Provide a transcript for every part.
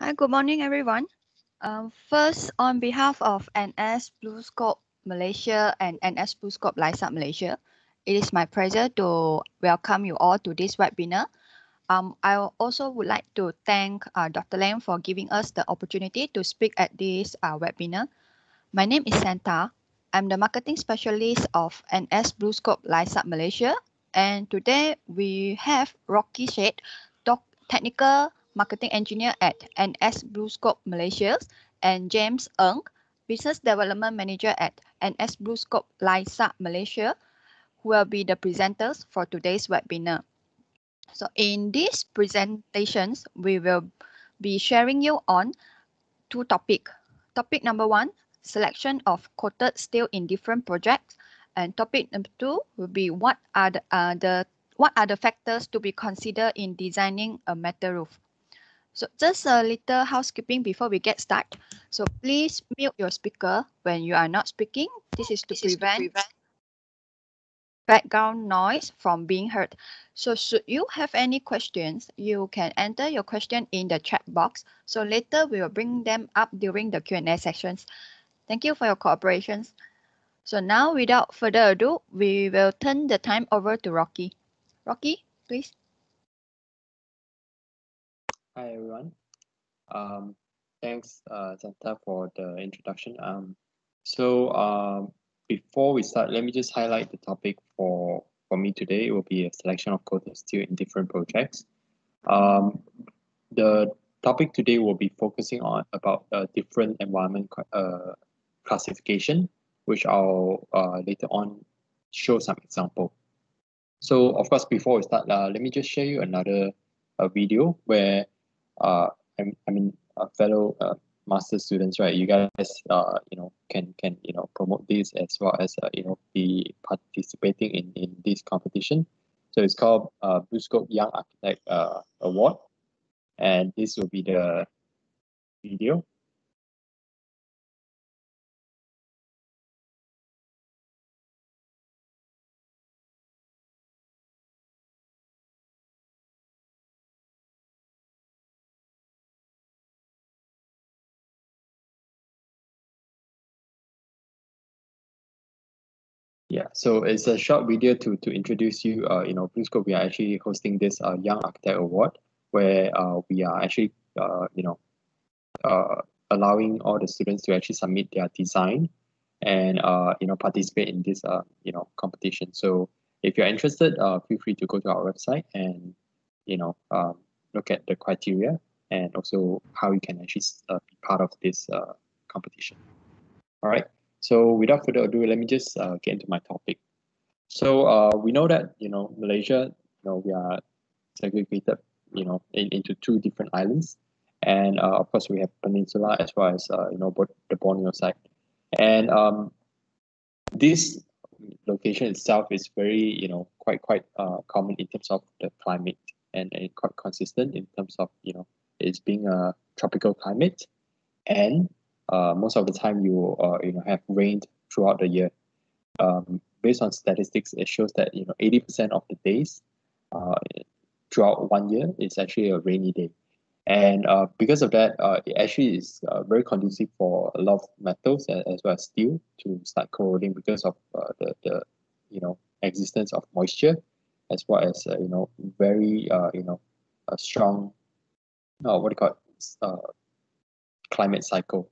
Hi, good morning, everyone. Um, first, on behalf of NS BlueScope Malaysia and NS BlueScope Lysaght Malaysia, it is my pleasure to welcome you all to this webinar. Um, I also would like to thank uh, Dr. Lam for giving us the opportunity to speak at this uh, webinar. My name is Santa. I'm the marketing specialist of NS BlueScope Lysaght Malaysia. And today we have Rocky Shet, technical marketing engineer at NS BlueScope Malaysia, and James Ng, business development manager at NS BlueScope Lysaght Malaysia, who will be the presenters for today's webinar. So in these presentations, we will be sharing you on two topics. Topic number one, selection of coated steel in different projects. And topic number two will be what are the, uh, the what are the factors to be considered in designing a metal roof. So just a little housekeeping before we get started. So please mute your speaker when you are not speaking. This is to, this prevent, is to prevent background noise from being heard. So should you have any questions, you can enter your question in the chat box. So later we will bring them up during the Q&A sessions. Thank you for your cooperation. So now without further ado, we will turn the time over to Rocky. Rocky, please. Hi, everyone. Um, thanks, uh, Santa, for the introduction. Um, so um, before we start, let me just highlight the topic for, for me today. It will be a selection of coated steel in different projects. Um, the topic today will be focusing on about a different environment uh, classification, which I'll uh, later on show some example. So of course, before we start, uh, let me just share you another uh, video where uh, I, I mean, uh, fellow uh, master students, right? You guys, uh, you know, can can you know promote this as well as uh, you know be participating in in this competition. So it's called uh, BlueScope Young Architect uh, Award, and this will be the video. Yeah, so it's a short video to to introduce you. Uh, you know, BlueScope, we are actually hosting this uh, Young Architect Award, where uh, we are actually uh, you know, uh, allowing all the students to actually submit their design, and uh, you know, participate in this uh, you know, competition. So if you're interested, uh, feel free to go to our website and you know, um, look at the criteria and also how you can actually uh, be part of this uh, competition. All right. So without further ado, let me just uh, get into my topic. So uh, we know that you know Malaysia, you know we are segregated, you know, in, into two different islands, and uh, of course we have Peninsula as well as uh, you know the Borneo side, and um, this location itself is very you know quite quite uh, common in terms of the climate and, and quite consistent in terms of you know it's being a tropical climate, and uh, most of the time you uh, you know have rained throughout the year. Um, based on statistics, it shows that you know 80% of the days uh, throughout one year is actually a rainy day. And uh, because of that, uh, it actually is uh, very conducive for a lot of metals as, well as steel to start corroding because of uh, the, the you know existence of moisture, as well as you know very you know a strong uh, what do you call it, climate cycle.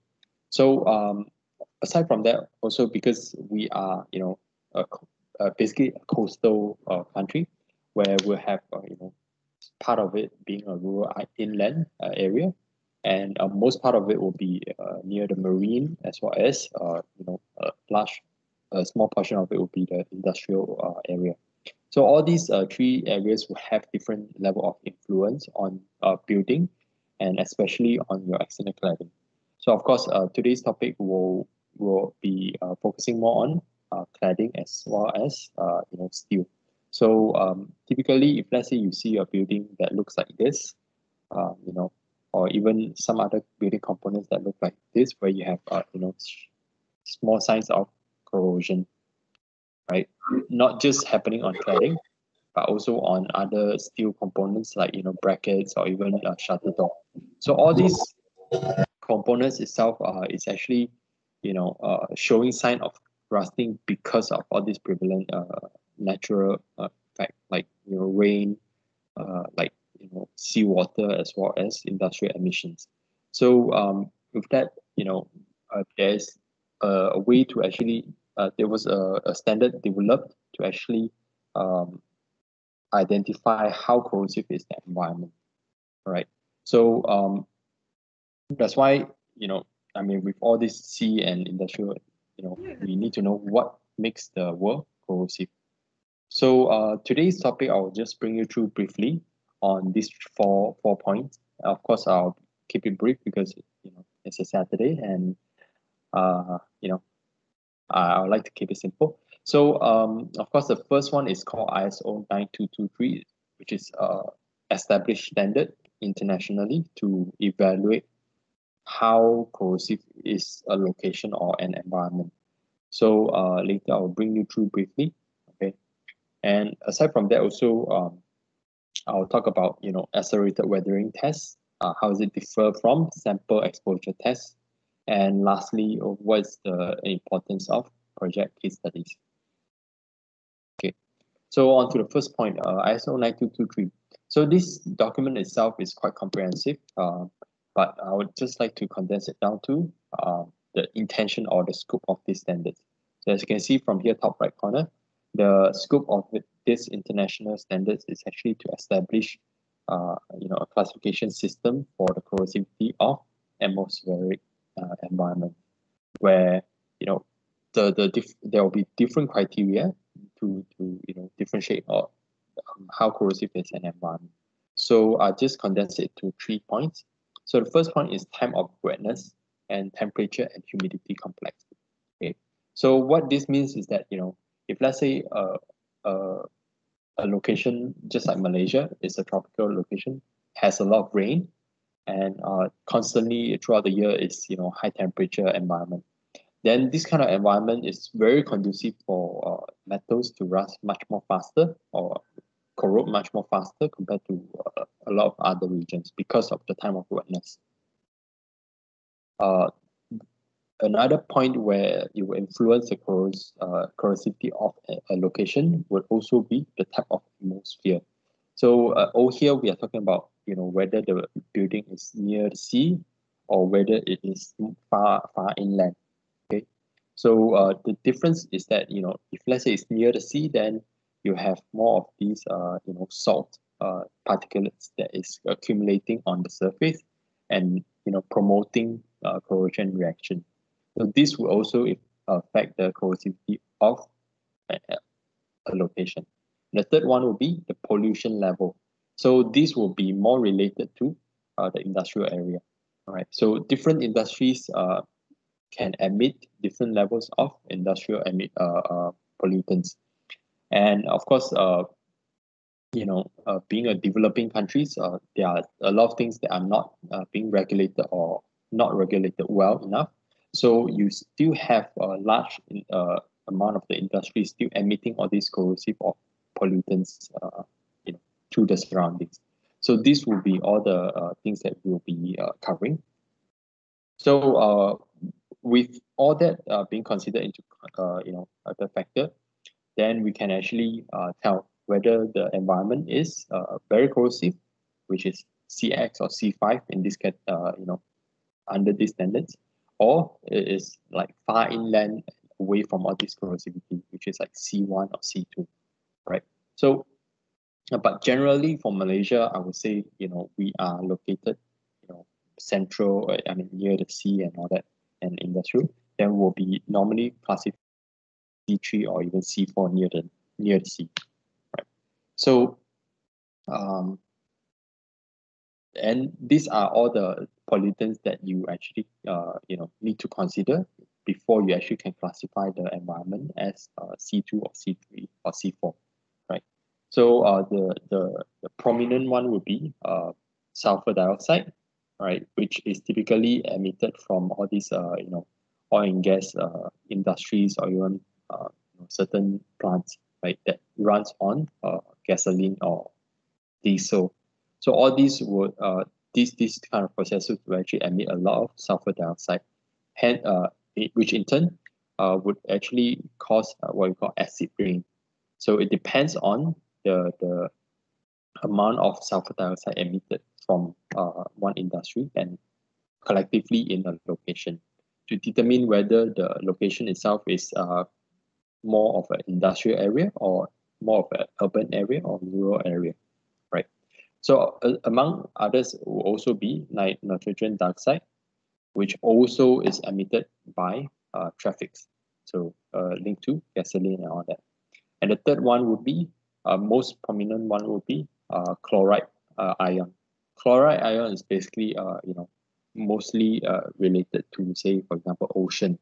So um, aside from that, also because we are, you know, a, a basically a coastal uh, country where we'll have, uh, you know, part of it being a rural inland uh, area, and uh, most part of it will be uh, near the marine as well as, uh, you know, a large, a small portion of it will be the industrial area. So all these three areas will have different level of influence on building, and especially on your external cladding. So of course, uh, today's topic will will be uh, focusing more on uh, cladding as well as uh, you know steel. So um, typically, if let's say you see a building that looks like this, uh, you know, or even some other building components that look like this, where you have uh, you know small signs of corrosion, right? Not just happening on cladding, but also on other steel components like you know brackets or even a shutter door. So all these components itself uh, is actually you know uh, showing sign of rusting because of all these prevalent uh, natural uh, fact like you know rain uh, like you know seawater as well as industrial emissions. So um, with that you know uh, there's a, a way to actually uh, there was a, a standard developed to actually um, identify how corrosive is the environment right so um, that's why you know i mean with all this sea and industrial you know we need to know what makes the world corrosive so uh, today's topic i'll just bring you through briefly on these four four points. Of course i'll keep it brief because you know it's a saturday and uh you know i would like to keep it simple. So um of course the first one is called iso 9223 which is uh established standard internationally to evaluate how corrosive is a location or an environment. So uh, later I'll bring you through briefly. Okay. And aside from that also, um, I'll talk about, you know, accelerated weathering tests. Uh, how does it differ from sample exposure tests? And lastly, uh, what's the importance of project case studies? Okay. So on to the first point, uh, ISO 9223. So this document itself is quite comprehensive. Uh, but I would just like to condense it down to uh, the intention or the scope of these standards. So as you can see from here, top right corner, the scope of this international standards is actually to establish uh, you know, a classification system for the corrosivity of atmospheric uh, environment, where you know the the there will be different criteria to to you know differentiate or um, how corrosive is an environment. So I just condense it to three points. So the first point is time of wetness and temperature and humidity complexity. Okay. So what this means is that, you know, if let's say uh, uh, a location just like Malaysia is a tropical location, has a lot of rain and uh, constantly throughout the year is, you know, high temperature environment. Then this kind of environment is very conducive for uh, metals to rust much more faster or corrode much more faster compared to uh, a lot of other regions because of the time of wetness. Uh, another point where it will influence the corros uh, corrosivity of a, a, location would also be the type of atmosphere. So uh, over here we are talking about you know whether the building is near the sea or whether it is far far inland. Okay, so uh, the difference is that you know if let's say it's near the sea, then you have more of these uh, you know salt uh, particulates that is accumulating on the surface and you know promoting uh, corrosion reaction. So this will also affect the corrosivity of a, location. The third one will be the pollution level. So this will be more related to uh, the industrial area. All right. So different industries uh, can emit different levels of industrial emit uh, uh, pollutants and of course uh you know uh, being a developing countries uh, there are a lot of things that are not uh, being regulated or not regulated well enough. So you still have a large uh, amount of the industry still emitting all these corrosive or pollutants uh, you know, to the surroundings. So this will be all the things that we'll be covering. So with all that being considered into you know the factor then we can actually uh, tell whether the environment is uh, very corrosive, which is CX or C5 in this case, uh, you know, under these standards, or it is like far inland away from all this corrosivity, which is like C1 or C2, right? So, uh, but generally for Malaysia, I would say, you know, we are located, you know, central, uh, I mean, near the sea and all that, and industrial, then will be normally classified C3 or even C4 near the near the sea. Right. So um, and these are all the pollutants that you actually uh, you know need to consider before you actually can classify the environment as uh, C2 or C3 or C4, right? So uh, the, the, the prominent one would be uh, sulfur dioxide, right, which is typically emitted from all these uh, you know oil and gas uh, industries or even uh, certain plants right that runs on uh, gasoline or diesel so all these would uh, these these kind of processes will actually emit a lot of sulfur dioxide, and uh, it, which in turn uh, would actually cause uh, what we call acid rain. So it depends on the the amount of sulfur dioxide emitted from uh, one industry and collectively in a location to determine whether the location itself is uh, more of an industrial area or more of an urban area or rural area, right? So uh, among others will also be nit nitrogen dioxide, which also is emitted by uh, traffic. So uh, linked to gasoline and all that. And the third one would be, uh, most prominent one would be uh, chloride uh, ion. Chloride ion is basically, uh, you know, mostly uh, related to, say, for example, ocean,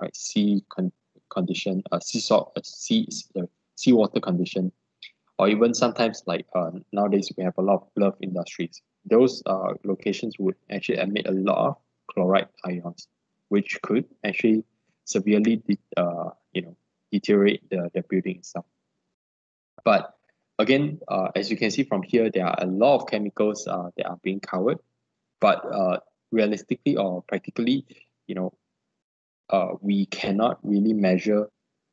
right? Sea con condition, uh, sea salt, uh, sea, uh, seawater condition, or even sometimes like uh, nowadays we have a lot of glove industries. Those uh, locations would actually emit a lot of chloride ions, which could actually severely, de- uh, you know, deteriorate the, the building itself. But again, uh, as you can see from here, there are a lot of chemicals uh, that are being covered, but uh, realistically or practically, you know, uh, we cannot really measure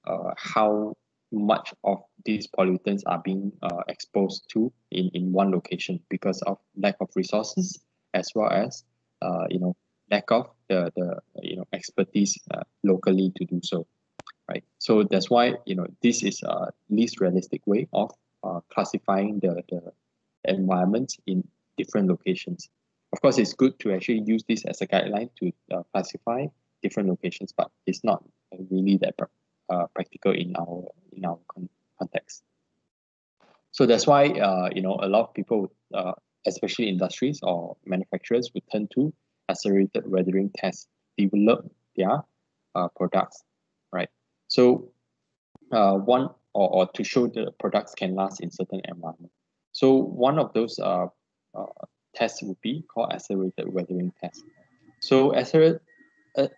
uh, how much of these pollutants are being uh, exposed to in, in one location because of lack of resources as well as uh, you know lack of the, the you know expertise uh, locally to do so right? So that's why you know this is a least realistic way of uh, classifying the, the environment in different locations. Of course it's good to actually use this as a guideline to uh, classify different locations but it's not really that uh, practical in our in our con- context. So that's why uh, you know a lot of people uh, especially industries or manufacturers would turn to accelerated weathering tests develop their uh, products right? So uh, one or, or to show the products can last in certain environment. So one of those uh, uh, tests would be called accelerated weathering test. So accelerated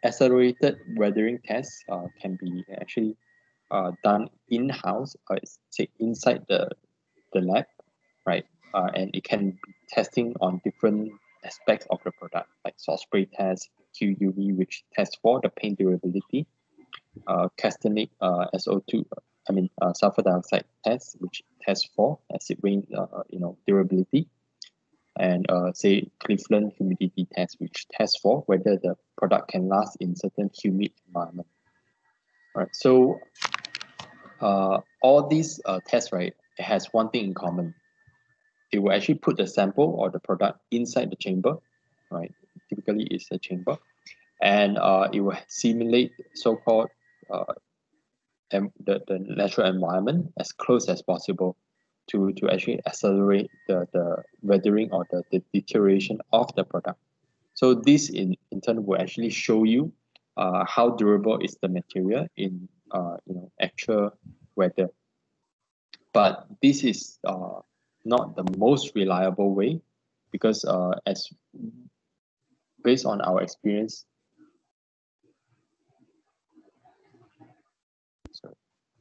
accelerated weathering tests uh, can be actually uh, done in-house or say inside the the lab right? Uh, and it can be testing on different aspects of the product like salt spray test QUV which tests for the paint durability uh, Kesternich uh, SO2 I mean uh, sulfur dioxide test which tests for acid rain uh, you know durability and uh, say Cleveland humidity test, which tests for whether the product can last in certain humid environment. All right, so uh, all these uh, tests, right, it has one thing in common. It will actually put the sample or the product inside the chamber, right? Typically, it's a chamber, and uh, it will simulate so-called uh, the, the natural environment as close as possible to to actually accelerate the the weathering or the, the deterioration of the product. So this in, in turn will actually show you uh, how durable is the material in uh, you know actual weather. But this is uh, not the most reliable way because uh, as based on our experience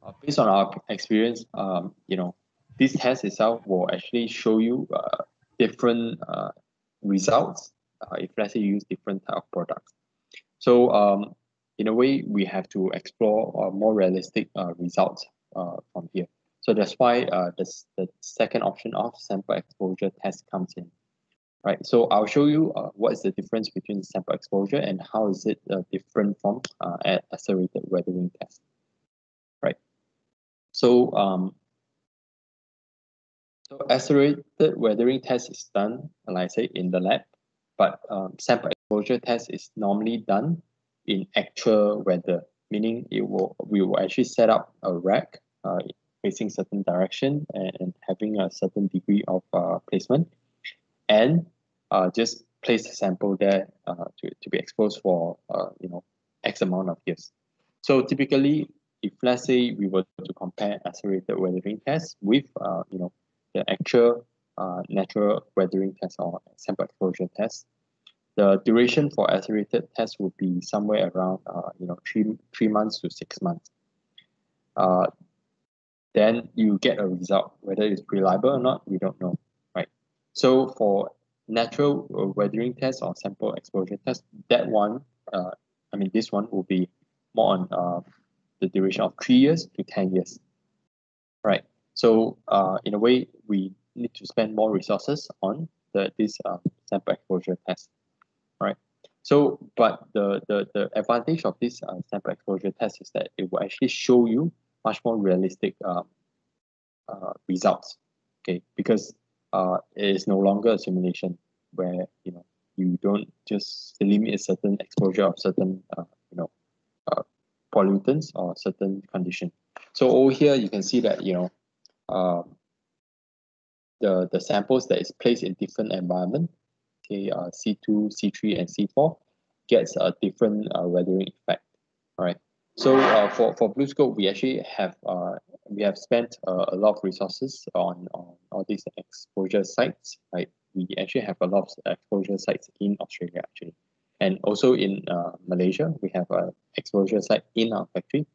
uh, based on our experience um, you know this test itself will actually show you uh, different uh, results uh, if let's say you use different type of products. So um, in a way, we have to explore uh, more realistic uh, results uh, from here. So that's why uh, the, second option of sample exposure test comes in. Right, so I'll show you what is the difference between sample exposure and how is it different from accelerated weathering test. Right, so um, so accelerated weathering test is done, like I say, in the lab, but um, sample exposure test is normally done in actual weather, meaning it will we will actually set up a rack uh, facing certain direction and, having a certain degree of uh, placement, and uh, just place the sample there uh, to, to be exposed for uh, you know X amount of years. So typically, if let's say we were to compare accelerated weathering tests with uh, you know the actual uh, natural weathering test or sample exposure test, the duration for accelerated test would be somewhere around uh, you know three three months to six months. Uh, then you get a result. Whether it's reliable or not, we don't know, right? So for natural uh, weathering test or sample exposure test, that one, uh, I mean, this one will be more on uh, the duration of three years to 10 years, right? So uh, in a way, we need to spend more resources on the this uh, sample exposure test, right? So, but the the the advantage of this uh, sample exposure test is that it will actually show you much more realistic uh, uh, results, okay? Because uh, it is no longer a simulation where you know you don't just limit a certain exposure of certain uh, you know pollutants or certain condition. So over here you can see that you know um, the the samples that is placed in different environment, okay, uh, C2, C3, and C4 gets a different uh, weathering effect. All right. So uh, for for BlueScope, we actually have uh, we have spent uh, a lot of resources on on all these exposure sites. Right. We actually have a lot of exposure sites in Australia actually, and also in uh, Malaysia we have a exposure site in our factory.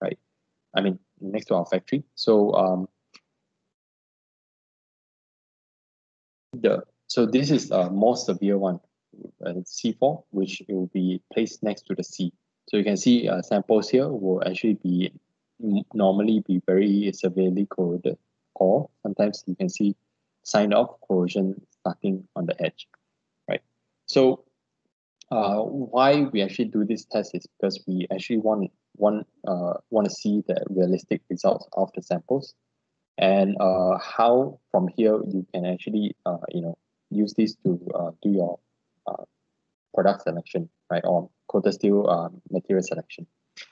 Right. I mean next to our factory. So um, so this is a more severe one, uh, C4, which will be placed next to the sea. So you can see uh, samples here will actually be normally be very severely corroded, or sometimes you can see sign of corrosion starting on the edge, right? So uh, why we actually do this test is because we actually want want uh, want to see the realistic results of the samples and uh, how from here you can actually uh, you know use this to uh, do your uh, product selection right or coated steel uh, material selection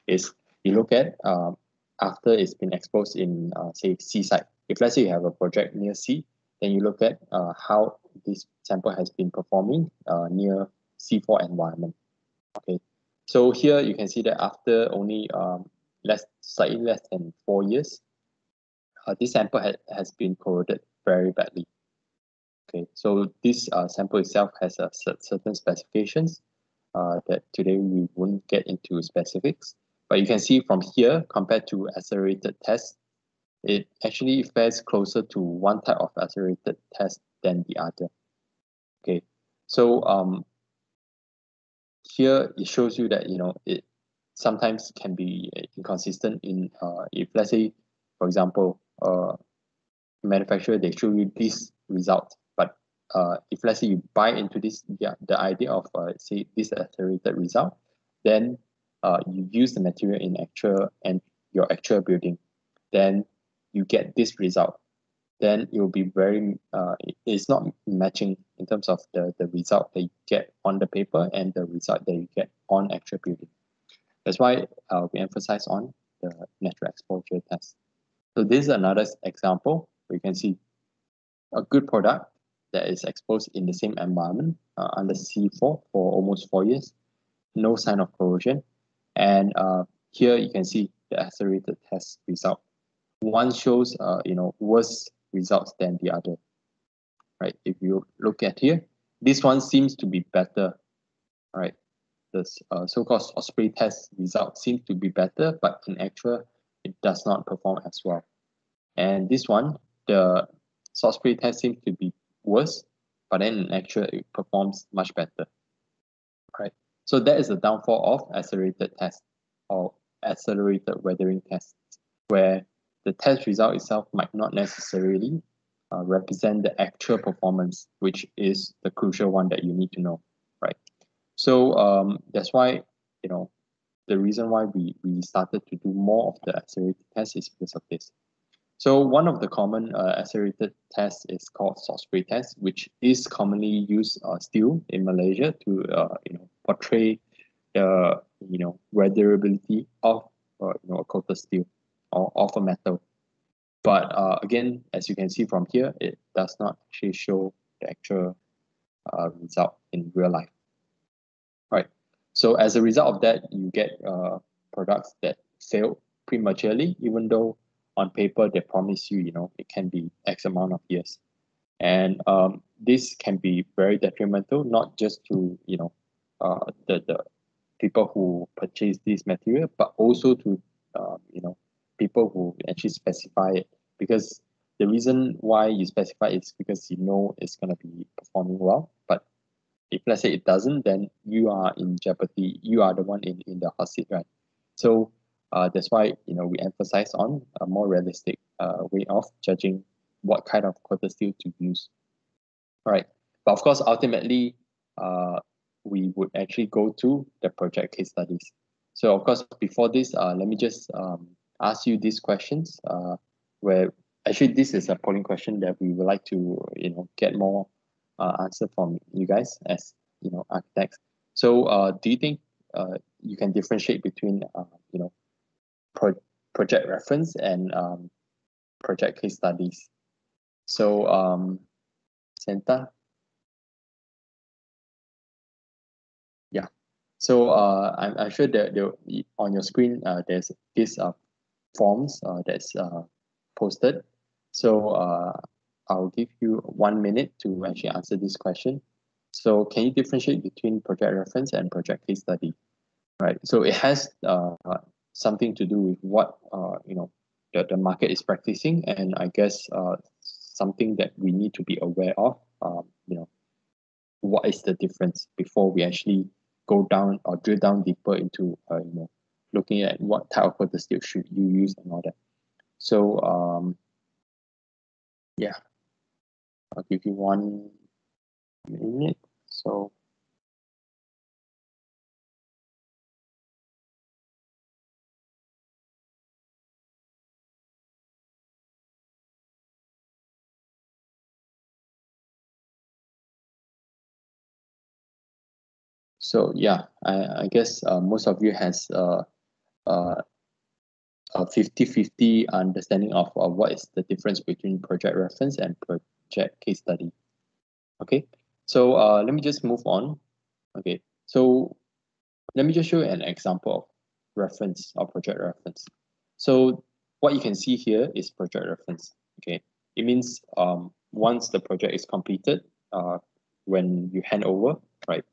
is you look at um, after it's been exposed in uh, say seaside. If let's say you have a project near sea then you look at uh, how this sample has been performing near C4 environment. Okay. So here you can see that after only um, less slightly less than four years uh, this sample ha has been corroded very badly. Okay, so this uh, sample itself has a certain specifications uh, that today we won't get into specifics. But you can see from here, compared to accelerated tests, it actually fares closer to one type of accelerated test than the other. Okay, so um, here it shows you that you know it sometimes can be inconsistent in uh, if let's say, for example, uh, manufacturer they show you this result. But uh, if let's say you buy into this yeah, the idea of uh, say this accelerated result then uh, you use the material in actual and your actual building. Then you get this result. Then it will be very uh, it's not matching in terms of the the result that you get on the paper and the result that you get on actual building. That's why uh, we emphasize on the natural exposure test so this is another example. We can see a good product that is exposed in the same environment uh, under C4 for almost four years, no sign of corrosion. And uh, here you can see the accelerated test result. One shows uh, you know worse results than the other. Right? If you look at here, this one seems to be better. Right? The uh, so-called Osprey test result seems to be better, but in actual it does not perform as well. And this one, the salt spray test seems to be worse, but then in actual it performs much better. Right. So that is the downfall of accelerated tests or accelerated weathering tests, where the test result itself might not necessarily uh, represent the actual performance, which is the crucial one that you need to know, right? So um, that's why you know the reason why we, we started to do more of the accelerated tests is because of this. So one of the common uh, accelerated tests is called salt spray test, which is commonly used uh, still in Malaysia to uh, you know portray the you know weatherability of uh, you know a coated steel or of a metal. But uh, again, as you can see from here, it does not actually show the actual uh, result in real life. So as a result of that, you get uh, products that fail prematurely, even though on paper they promise you, you know, it can be X amount of years. And um, this can be very detrimental, not just to, you know, uh, the, the people who purchase this material, but also to, uh, you know, people who actually specify it. Because the reason why you specify is because you know it's going to be performing well but if let's say it doesn't then you are in jeopardy. You are the one in in the hot seat right? So uh, that's why you know we emphasize on a more realistic uh, way of judging what kind of coated steel to use. Right. But of course ultimately uh, we would actually go to the project case studies. So of course before this uh, let me just um, ask you these questions uh, where actually this is a polling question that we would like to you know get more answer from you guys as you know architects. So uh, do you think uh, you can differentiate between uh, you know pro- project reference and um, project case studies? So um, Santa yeah. So uh, I'm, I'm sure that on your screen uh, there's this uh, forms uh, that's uh, posted. So uh, I'll give you one minute to actually answer this question. So can you differentiate between project reference and project case study? Right. So it has uh, something to do with what uh, you know the, the market is practicing, and I guess uh, something that we need to be aware of. Um, you know, what is the difference before we actually go down or drill down deeper into uh, you know looking at what type of coated steel should you use and all that. So um, yeah I'll give you one minute so. So yeah I, I guess uh, most of you has uh, uh, a 50-50 understanding of uh, what is the difference between project reference and project case study. Okay, so uh, let me just move on. Okay, so let me just show you an example of reference or project reference. So what you can see here is project reference. Okay, it means um, once the project is completed, uh, when you hand over, right,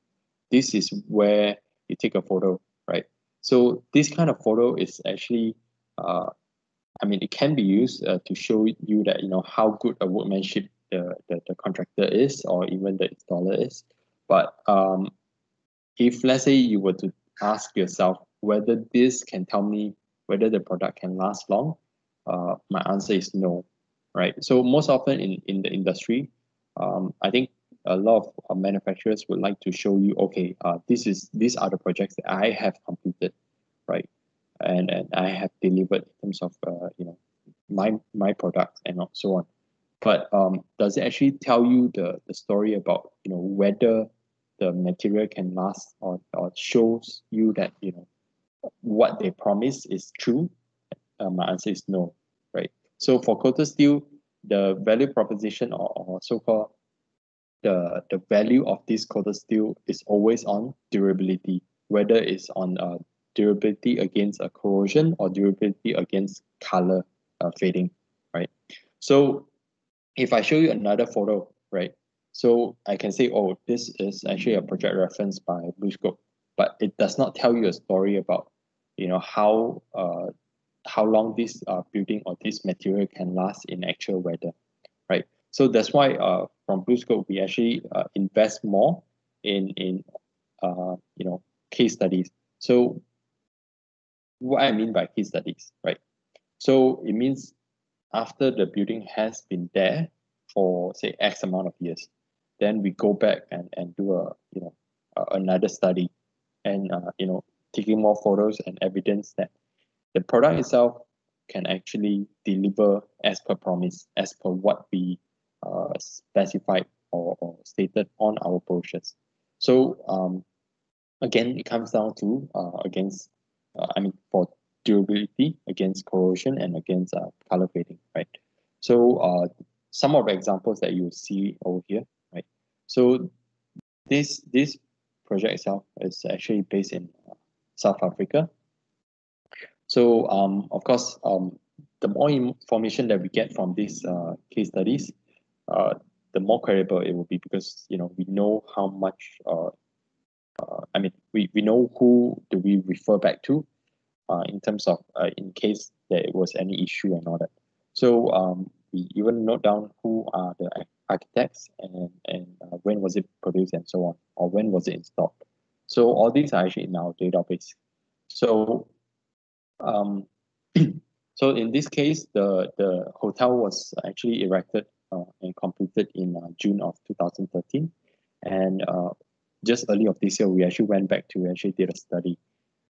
this is where you take a photo, right? So this kind of photo is actually uh, I mean, it can be used uh, to show you that you know how good a workmanship the, the, the contractor is or even the installer is. But um, if let's say you were to ask yourself whether this can tell me whether the product can last long, uh, my answer is no, right? So most often in, in the industry, um, I think a lot of manufacturers would like to show you, okay, uh, this is these are the projects that I have completed, right? And, and I have delivered in terms of uh, you know my my product and so on. But um, does it actually tell you the, the story about you know whether the material can last or, or shows you that you know what they promise is true? Uh, my answer is no, right? So for coated steel, the value proposition or, or so-called the the value of this coated steel is always on durability, whether it's on uh, durability against a corrosion or durability against color uh, fading, right? So if I show you another photo, right? So I can say, oh, this is actually a project reference by BlueScope, but it does not tell you a story about, you know, how uh, how long this uh, building or this material can last in actual weather, right? So that's why uh, from BlueScope we actually uh, invest more in in uh, you know case studies. So what I mean by case studies, right? So it means after the building has been there for say X amount of years, then we go back and, and do a you know uh, another study and uh, you know taking more photos and evidence that the product itself can actually deliver as per promise, as per what we uh, specified or, or stated on our brochures. So um, again, it comes down to uh, against I mean, for durability against corrosion and against uh, color fading, right? So uh, some of the examples that you see over here, right? So this this project itself is actually based in uh, South Africa. So um, of course, um, the more information that we get from these uh, case studies, uh, the more credible it will be because you know we know how much uh, uh, I mean, we, we know who do we refer back to uh, in terms of uh, in case there was any issue and all that. So um, we even note down who are the architects and and uh, when was it produced and so on or when was it installed. So all these are actually in our database. So um so in this case the the hotel was actually erected uh, and completed in uh, June of 2013 and just early of this year we actually went back to actually did a study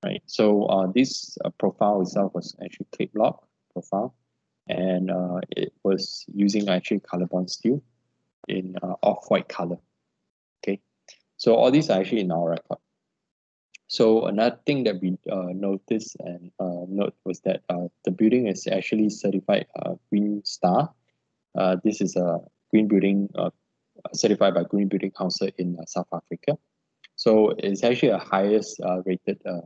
right? So uh, this uh, profile itself was actually Klip-Lok profile and uh, it was using actually COLORBOND steel in uh, off-white color okay? So all these are actually in our record. So another thing that we uh, noticed and uh, note was that the building is actually certified green star. This is a green building certified by green building council in uh, south africa. So it's actually a highest uh, rated uh,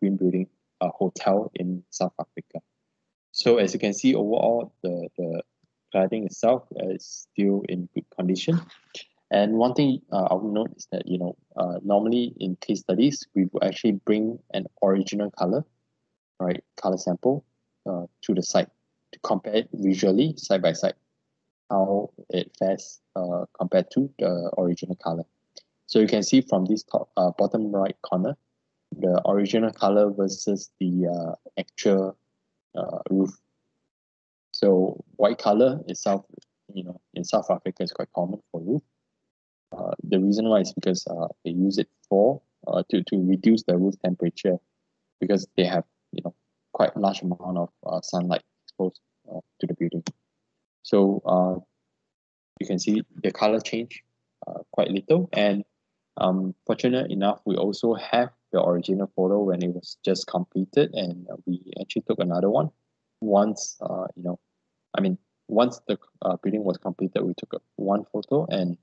green building hotel in south africa. So as you can see overall the the cladding itself is still in good condition. And one thing uh, I would note is that you know uh, normally in case studies we will actually bring an original color right color sample uh, to the site to compare it visually side by side how it fares uh, compared to the original color so you can see from this top uh, bottom right corner the original color versus the uh, actual uh, roof. So white color itself you know in south africa is quite common for roof. Uh, the reason why is because uh, they use it for to to reduce the roof temperature because they have you know quite large amount of sunlight exposed to the building so uh, you can see the color change uh, quite little. And um, fortunate enough we also have the original photo when it was just completed and we actually took another one. Once uh, you know I mean once the uh, building was completed we took one photo. And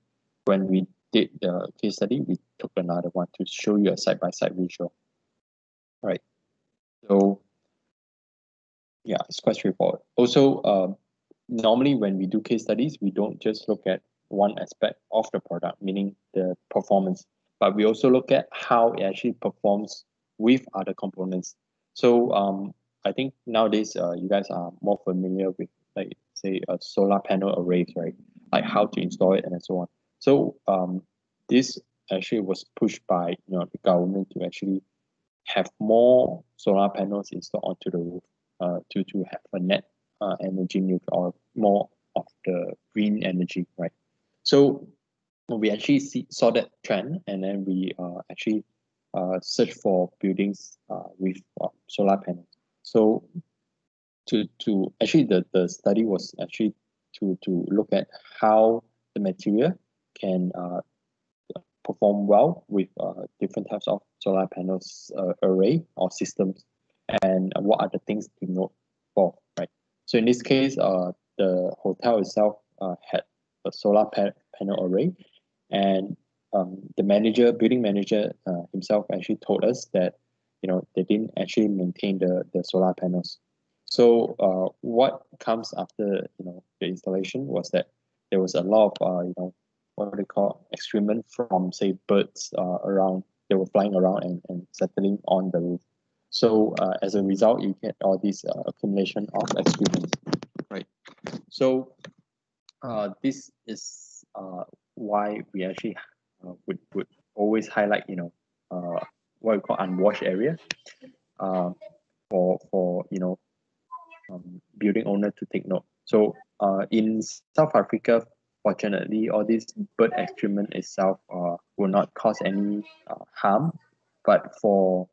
when we did the case study we took another one to show you a side by side visual. Right. So yeah it's quite straightforward. Also um, normally when we do case studies we don't just look at one aspect of the product meaning the performance but we also look at how it actually performs with other components. So um I think nowadays uh, you guys are more familiar with like say a solar panel arrays right? Like how to install it and so on. So um this actually was pushed by you know the government to actually have more solar panels installed onto the roof uh, to to have a net uh, energy neutral or more of the green energy right? So we actually see saw that trend and then we uh, actually uh, search for buildings uh, with uh, solar panels. So to to actually the the study was actually to to look at how the material can uh, perform well with uh, different types of solar panels array or systems and what are the things to note for so in this case uh, the hotel itself uh, had a solar pa- panel array. And um, the manager building manager uh, himself actually told us that you know they didn't actually maintain the the solar panels. So uh, what comes after you know the installation was that there was a lot of uh, you know what do they call excrement from say birds uh, around. They were flying around and, and settling on the roof so uh, as a result you get all this uh, accumulation of excrement right. So uh, this is uh, why we actually uh, would, would always highlight you know uh, what we call unwashed area for for you know um, building owner to take note. So in south africa fortunately all this bird excrement itself will not cause any harm. But for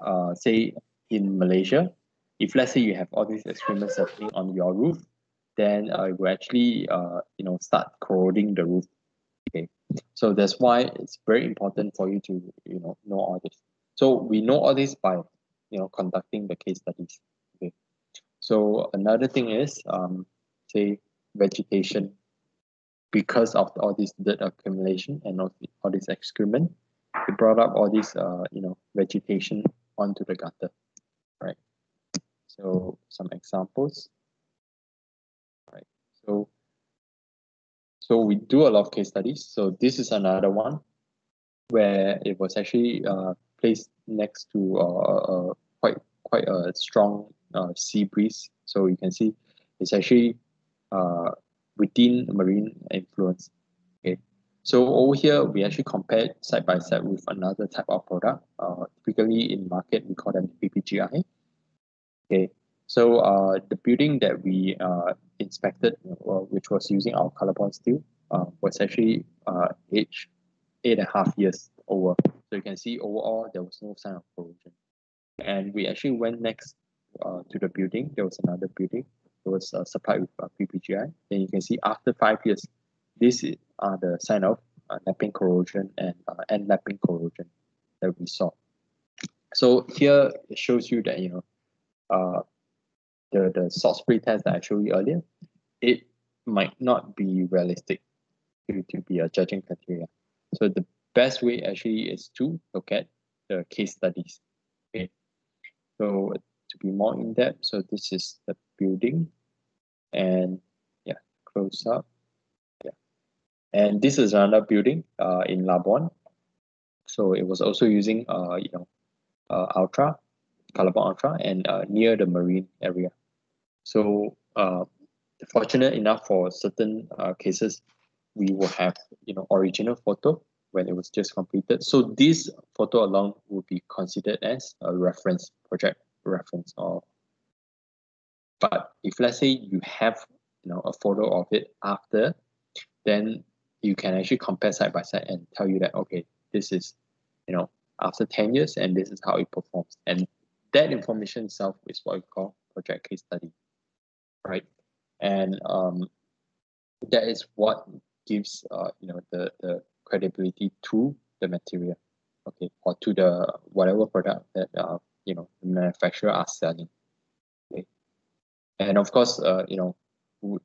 uh, say in malaysia if let's say you have all these excrement settling on your roof then uh, it will actually uh, you know start corroding the roof. Okay. So that's why it's very important for you to you know know all this. So we know all this by you know conducting the case studies. Okay. So another thing is um say vegetation. Because of all this dirt accumulation and all, all this excrement it brought up all this uh you know vegetation onto the gutter right? So some examples right? So so we do a lot of case studies. So this is another one where it was actually uh, placed next to uh, uh, quite quite a strong uh, sea breeze. So you can see it's actually within marine influence. Okay, so over here we actually compared side by side with another type of product. Uh, typically in market we call them PPGI. Okay, so uh, the building that we uh, inspected, uh, which was using our Colorbond steel, uh, was actually uh, aged eight and a half years over. So you can see overall there was no sign of corrosion. And we actually went next uh, to the building. There was another building. It was uh, supplied with uh, PPGI. Then you can see after five years, these are the sign of uh, corrosion and uh, end lapping corrosion that we saw. So here it shows you that you know uh, the the salt spray test that I showed you earlier, it might not be realistic to, to be a judging criteria. So the best way actually is to look at the case studies. Okay. So to be more in depth, so this is the building and yeah, close up. And this is another building uh, in Labuan. So it was also using uh, you know, uh, Ultra, Colorbond Ultra and uh, near the marine area. So uh, fortunate enough for certain uh, cases, we will have you know original photo when it was just completed. So this photo alone will be considered as a reference project reference or but if let's say you have you know a photo of it after then you can actually compare side by side and tell you that okay this is you know after 10 years and this is how it performs. And that information itself is what we call project case study right? And um, that is what gives uh, you know the the credibility to the material okay or to the whatever product that uh, you know the manufacturer are selling okay? And of course uh, you know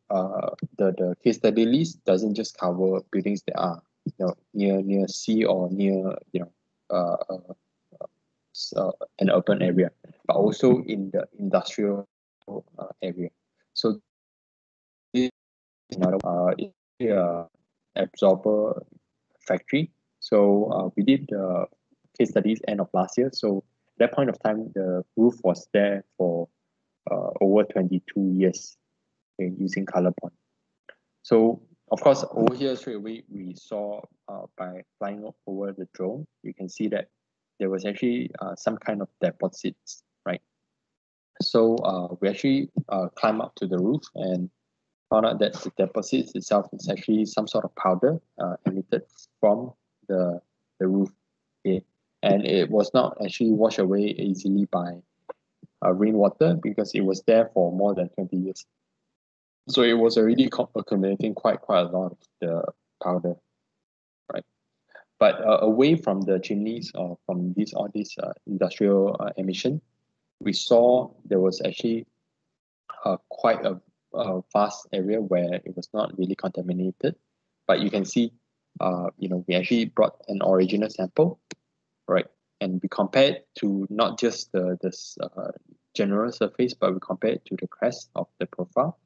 uh, the the case study list doesn't just cover buildings that are you know near near sea or near you know uh, uh, uh, an urban area but also in the industrial uh, area. So this uh, uh, absorber factory. So we did the case studies end of last year. So that point of time, the roof was there for over 22 years using Colorbond. So of course, over here straight away, we saw uh, by flying over the drone, you can see that there was actually uh, some kind of deposits, right? So uh, we actually uh, climb up to the roof and found out that the deposits itself is actually some sort of powder uh, emitted from the, the roof. Okay and it was not actually washed away easily by uh, rainwater because it was there for more than 20 years. So it was already accumulating quite quite a lot of the powder, right? But uh, away from the chimneys or from these all these uh, industrial uh, emission, we saw there was actually uh, quite a, a vast area where it was not really contaminated. But you can see, uh, you know, we actually brought an original sample right? And we compared to not just the this uh, general surface, but we compared to the crest of the profile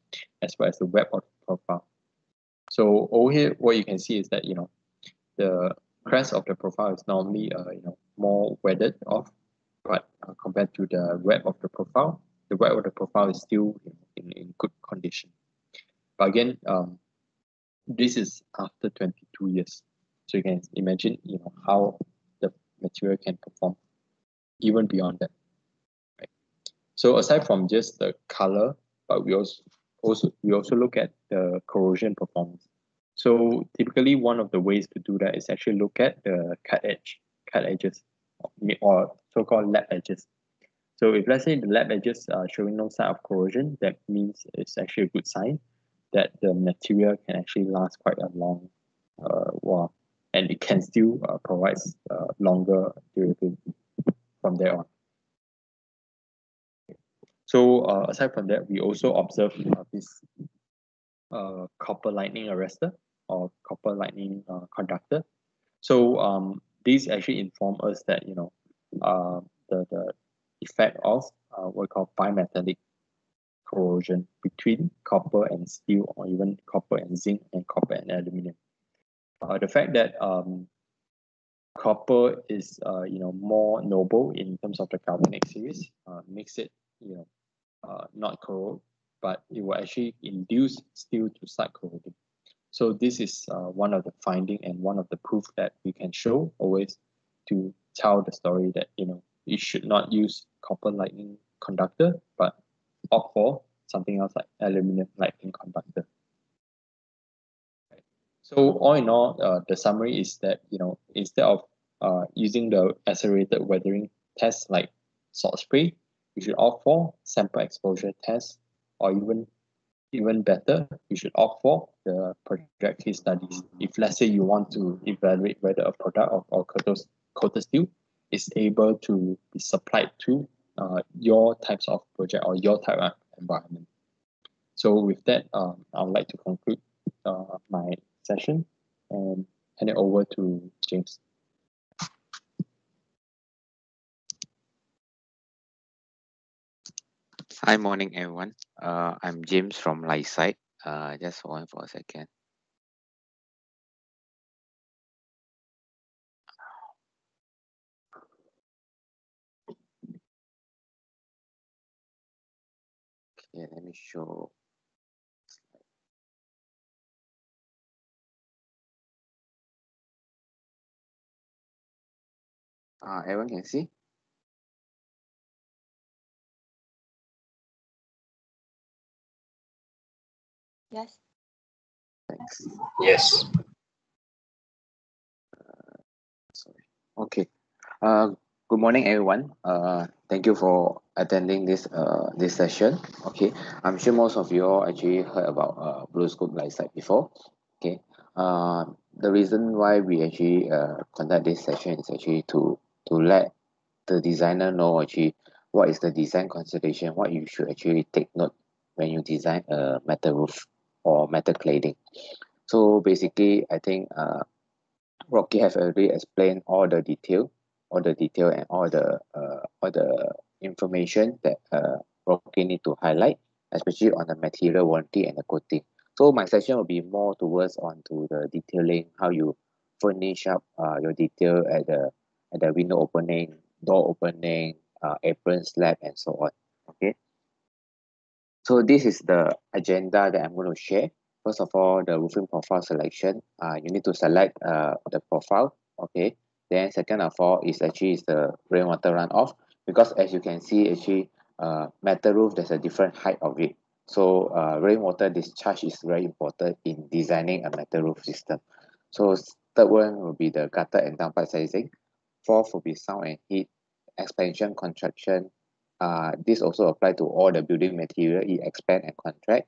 as well as the web of the profile. So over here, what you can see is that you know the crest of the profile is normally uh, you know more weathered off, but uh, compared to the web of the profile, the web of the profile is still in, in good condition. But again, um, this is after 22 years. So you can imagine, you know, how the material can perform even beyond that. Right? So aside from just the color, but we also also we also look at the corrosion performance. So typically one of the ways to do that is actually look at the cut edge, cut edges, or so-called lap edges. So if let's say the lap edges are showing no sign of corrosion, that means it's actually a good sign that the material can actually last quite a long uh, while and it can still uh, provide uh, longer durability from there on. So uh, aside from that, we also observe copper lightning arrestor or copper lightning uh, conductor. So um, these actually inform us that you know uh, the the effect of uh, what we call bimetallic corrosion between copper and steel or even copper and zinc and copper and aluminum uh, the fact that um, copper is uh, you know more noble in terms of the galvanic series uh, makes it you know uh, not corrode but it will actually induce steel to start. So this is uh, one of the finding and one of the proof that we can show always to tell the story that you know you should not use copper lightning conductor, but opt for something else like aluminum lightning conductor. So all in all, uh, the summary is that you know instead of uh, using the accelerated weathering test like salt spray, you should opt for sample exposure test, or even even better, you should opt for the project case studies. If let's say you want to evaluate whether a product of coated, coated steel is able to be supplied to uh, your types of project or your type of environment. So with that, um, I would like to conclude uh, my session and hand it over to James. Hi, morning, everyone. Uh, I'm James from Lysaght. Uh, just hold on for a second. Okay, let me show. Uh, everyone can see? Yes. Thanks. Yes. Sorry. Okay. Uh, good morning, everyone. Uh, thank you for attending this uh this session. Okay, I'm sure most of you all actually heard about uh BlueScope Lysaght before. Okay. Uh, the reason why we actually uh conduct this session is actually to to let the designer know actually what is the design consideration, what you should actually take note when you design a metal roof or metal cladding. So basically, I think uh, Rocky have already explained all the detail, all the detail and all the uh, all the information that uh, Rocky need to highlight, especially on the material warranty and the coating. So my session will be more towards onto the detailing, how you furnish up uh, your detail at the at the window opening, door opening, uh, apron slab, and so on. So this is the agenda that I'm going to share. First of all, the roofing profile selection. Uh, you need to select uh, the profile. Okay. Then second of all is actually is the rainwater runoff because as you can see actually uh, metal roof there's a different height of it. So uh, rainwater discharge is very important in designing a metal roof system. So third one will be the gutter and downpipe sizing. Fourth will be sound and heat, expansion, contraction, uh, this also apply to all the building material, it expand and contract.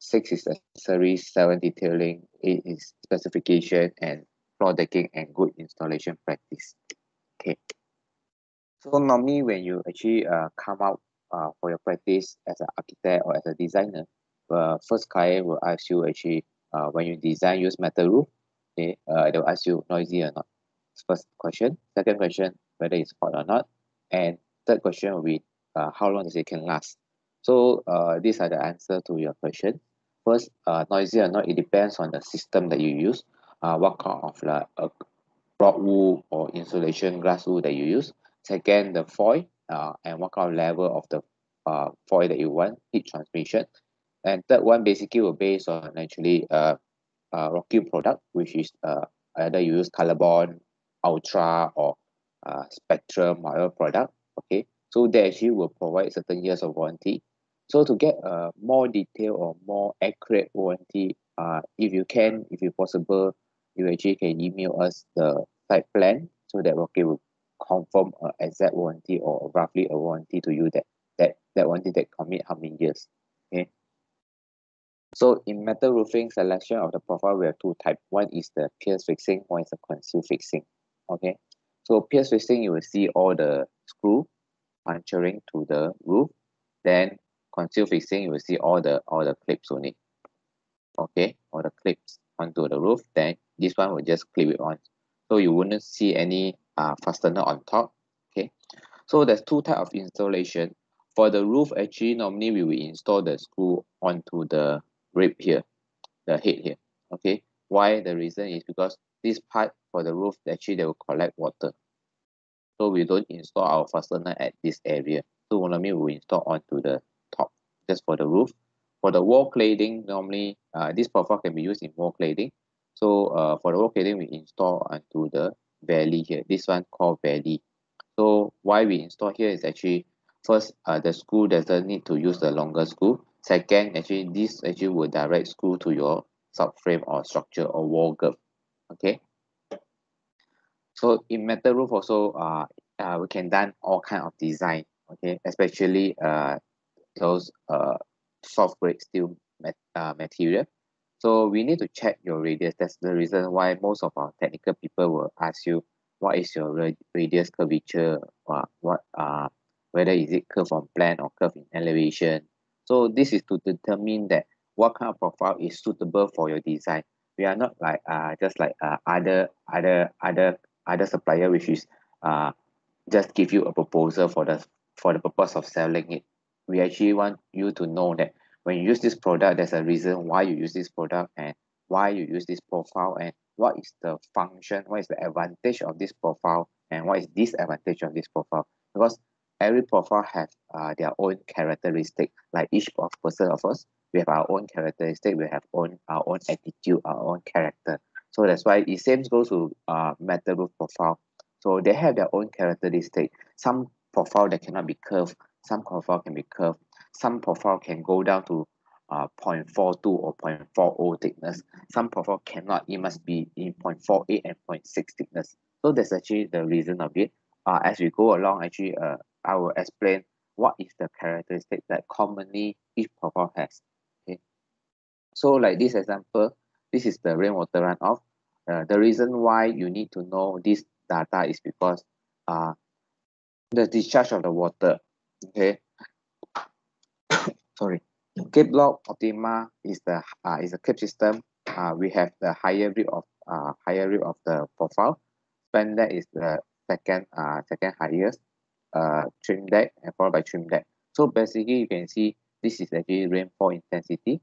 Six is accessories, seven detailing, eight is specification and floor decking and good installation practice. Okay. So normally when you actually uh, come out uh, for your practice as an architect or as a designer, uh, first client will ask you actually uh, when you design use metal roof, okay, uh, they'll ask you noisy or not. First question. Second question, whether it's hot or not. And third question will be uh, how long does it can last. So uh, these are the answer to your question. First, uh, noisy or not, it depends on the system that you use. Uh, what kind of like uh, rock wool or insulation glass wool that you use. Second, the foil uh, and what kind of level of the uh, foil that you want, heat transmission. And third one basically will based on actually uh, uh, Rocky product, which is uh, either you use Colorbond, Ultra or uh, Spectrum, whatever product. Okay, so they actually will provide certain years of warranty. So to get a more detailed or more accurate warranty, uh, if you can, if you possible, you actually can email us the site plan so that Rocky will confirm a exact warranty or roughly a warranty to you that that that warranty that commit how many years. Okay. So in metal roofing selection of the profile, we have two type. One is the pierce fixing, one is the conceal fixing. Okay. So pierce fixing, you will see all the screw puncturing to the roof. Then conceal fixing, you will see all the all the clips only. Okay, all the clips onto the roof. Then this one will just clip it on. So you wouldn't see any uh, fastener on top. Okay, so there's two type of installation. For the roof, actually, normally we will install the screw onto the rib here, the head here. Okay, why? The reason is because this part for the roof, actually, they will collect water. So we don't install our fastener at this area. So normally we install onto the top just for the roof. For the wall cladding, normally uh, this profile can be used in wall cladding. So uh, for the wall cladding, we install onto the valley here. This one called valley. So why we install here is actually first uh, the screw doesn't need to use the longer screw. Second, actually this actually will direct screw to your subframe or structure or wall girt. Okay. So in metal roof also uh, uh we can done all kind of design. Okay, especially uh those uh soft grade steel mat uh, material. So we need to check your radius. That's the reason why most of our technical people will ask you what is your radius curvature, what, what uh, whether is it curve on plan or curve in elevation. So this is to determine that what kind of profile is suitable for your design. We are not like uh, just like uh, other other other other supplier which is uh, just give you a proposal for the for the purpose of selling it. We actually want you to know that when you use this product there's a reason why you use this product and why you use this profile and what is the function what is the advantage of this profile and what is disadvantage of this profile. Because every profile has uh, their own characteristic. Like each of person of us we have our own characteristic we have own our own attitude our own character so that's why it same goes to uh metal roof profile so they have their own characteristic some profile that cannot be curved some profile can be curved some profile can go down to uh, 0.42 or 0.40 thickness. Some profile cannot, it must be in 0.48 and 0.6 thickness. So that's actually the reason of it. Uh, as we go along, actually, uh, I will explain what is the characteristic that commonly each profile has. Okay. So like this example, this is the rainwater runoff. Uh, the reason why you need to know this data is because uh, the discharge of the water, okay, sorry. Klip-Lok Optima is the uh, is a cape system. Uh, we have the higher rib of uh, higher rib of the profile. Spandek is the second uh, second highest uh, Trimdek and followed by Trimdek. So basically you can see this is actually rainfall intensity.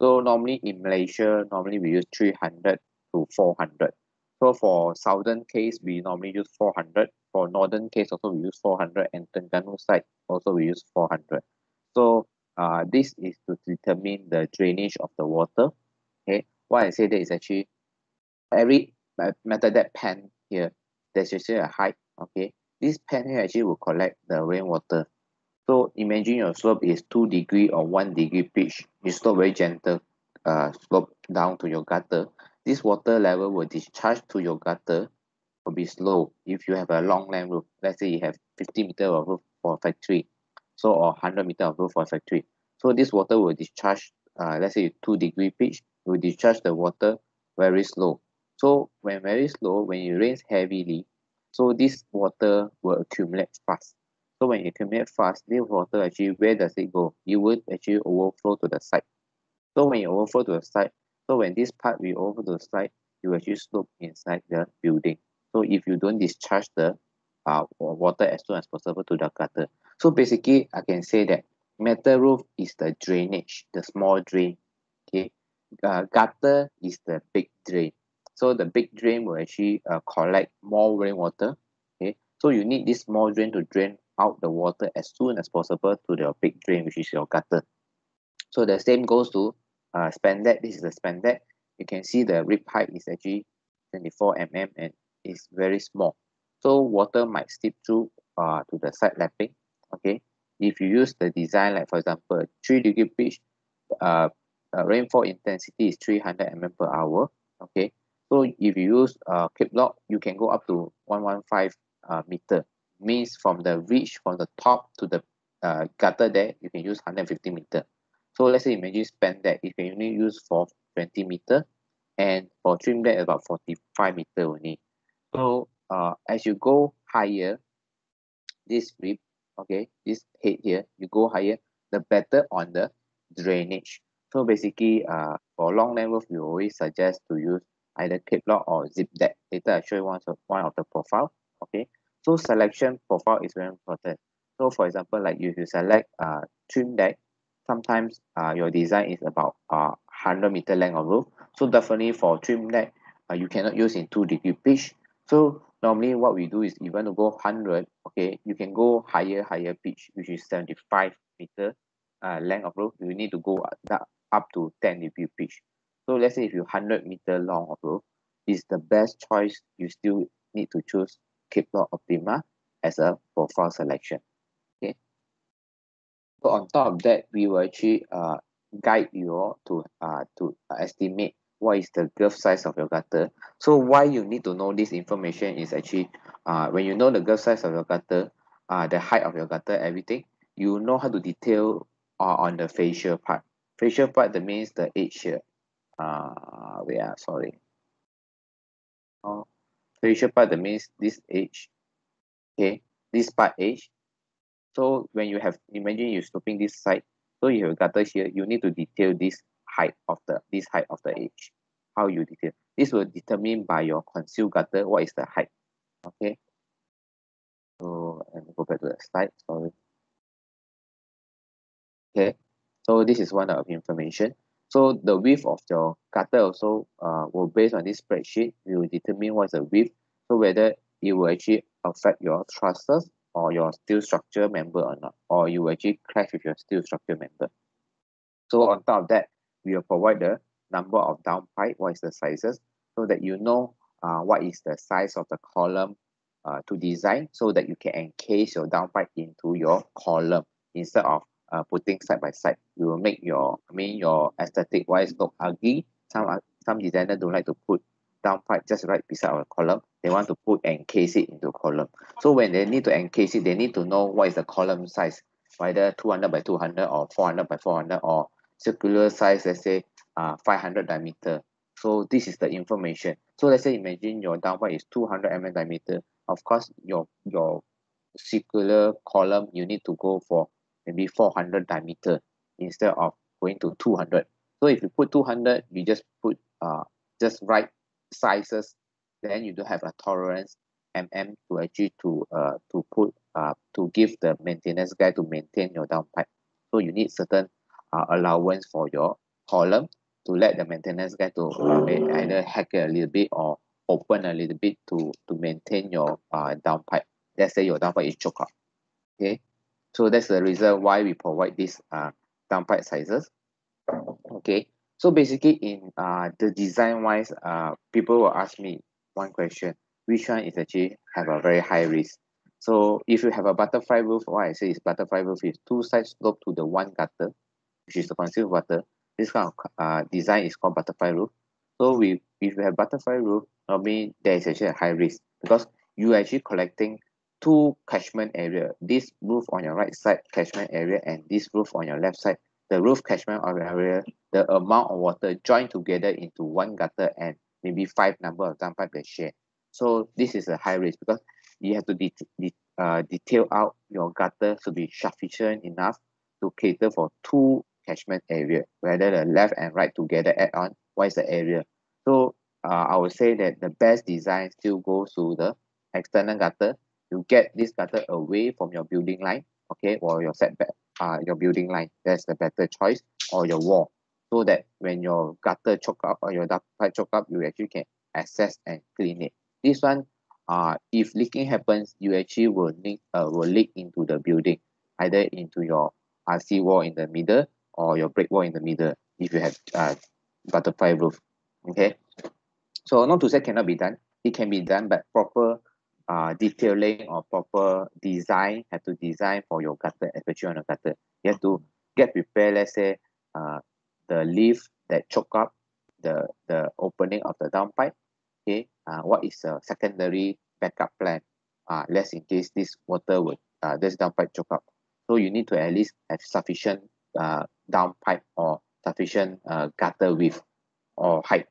So normally in Malaysia normally we use 300 to 400 so for southern case we normally use 400 for northern case also we use 400 and Terengganu side also we use 400 so uh, this is to determine the drainage of the water. Okay? Why I say that is actually every metal that pan here there's actually a height. Okay? This pan here actually will collect the rainwater. So imagine your slope is 2 degree or 1 degree pitch. You slope very gentle uh, slope down to your gutter this water level will discharge to your gutter will be slow if you have a long length roof. Let's say you have 50 meter of roof for a factory so or 100 meter of roof for a factory. So this water will discharge uh, let's say two degree pitch will discharge the water very slow. So when very slow when it rains heavily so this water will accumulate fast. So when it accumulate fast this water actually where does it go? It will actually overflow to the side so when you overflow to the side so when this part will over the side you actually slope inside the building. So if you don't discharge the uh, water as soon as possible to the gutter. So basically I can say that metal roof is the drainage the small drain okay? Uh, gutter is the big drain. So the big drain will actually uh, collect more rainwater okay? So you need this small drain to drain out the water as soon as possible to the big drain which is your gutter. So the same goes to uh, Spandek this is the Spandek you can see the rib height is actually 24 mm and is very small. So water might slip through uh, to the side lapping okay? If you use the design like for example 3 degree pitch uh, uh, rainfall intensity is 300 mm per hour okay? So if you use uh, Klip-Lok you can go up to 115 uh, meter. Means from the reach from the top to the uh, gutter there you can use 150 meter so let's say imagine Spandek you can only use for 20 meter and for Trimdek about 45 meter only. So uh, as you go higher this rib okay this head here you go higher the better on the drainage. So basically uh for long length we always suggest to use either Klip-Lok or zip deck. Later I show you one of one of the profile okay? So selection profile is very important. So for example like if you select uh Trimdek sometimes uh your design is about uh 100 meter length of roof so definitely for Trimdek uh, you cannot use in 2 degree pitch so normally what we do is even to go 100 okay you can go higher higher pitch which is 75 meter uh, length of roof, you need to go up to 10 degree pitch. So let's say if you 100 meter long of roof, is the best choice. You still need to choose Klip-Lok Optima as a profile selection. So on top of that, we will actually uh, guide you all to uh, to estimate what is the girth size of your gutter. So why you need to know this information is actually uh, when you know the girth size of your gutter, uh, the height of your gutter, everything, you know how to detail uh, on the fascia part. Fascia part that means the edge here. Uh, we are sorry. Oh, fascia part that means this edge. Okay, this part edge. So when you have imagine you sloping this side, so you have gutter here, you need to detail this height of the this height of the edge. How you detail. This will determine by your concealed gutter what is the height. Okay. So and go back to the slide. Sorry. Okay. So this is one of information. So the width of your gutter also uh, will based on this spreadsheet, you will determine what's the width. So whether it will actually affect your trusses or your steel structure member or not, or you actually clash with your steel structure member. So on top of that, we will provide the number of downpipe, what is the sizes, so that you know uh, what is the size of the column uh, to design so that you can encase your downpipe into your column instead of uh, putting side by side. You will make your, I mean, your aesthetic wise look ugly. Some some designer don't like to put downpipe just right beside our column. They want to put encase it into column. So when they need to encase it, they need to know what is the column size, whether 200 by 200 or 400 by 400 or circular size, let's say uh, 500 diameter. So this is the information. So let's say imagine your downpipe is 200 mm diameter. Of course, your your circular column you need to go for maybe 400 diameter instead of going to 200. So if you put 200, you just put uh just right sizes, then you don't have a tolerance mm to actually to uh to put uh to give the maintenance guy to maintain your downpipe. So you need certain uh, allowance for your column to let the maintenance guy to uh, either hack it a little bit or open a little bit to to maintain your uh downpipe. Let's say your downpipe is choked up. Okay, so that's the reason why we provide this uh downpipe sizes. Okay, so basically in uh the design wise, uh people will ask me one question: which one is actually have a very high risk? So if you have a butterfly roof, what I say is butterfly roof is two sides slope to the one gutter, which is the concealed gutter. This kind of uh, design is called butterfly roof. So we if you have butterfly roof, normally there is actually a high risk because you are actually collecting two catchment area. This roof on your right side catchment area and this roof on your left side. The roof catchment area, the amount of water joined together into one gutter and maybe five number of downpipe they share. So this is a high risk because you have to de de uh, detail out your gutter to be sufficient enough to cater for two catchment area, whether the left and right together add on, what is the area? So uh, I would say that the best design still goes to the external gutter. You get this gutter away from your building line, okay, or your setback, uh, your building line. That's the better choice, or your wall, so that when your gutter choke up or your duct pipe choke up, you actually can access and clean it. This one, uh, if leaking happens, you actually will leak, uh, will leak into the building, either into your RC wall in the middle or your brick wall in the middle if you have uh, butterfly roof okay so not to say cannot be done it can be done but proper uh, detailing or proper design have to design for your gutter especially on a gutter you have to get prepared let's say uh, the leaf that choke up the the opening of the downpipe okay uh, what is a secondary backup plan uh, less in case this water would uh, this downpipe choke up so you need to at least have sufficient uh, downpipe or sufficient uh, gutter width or height.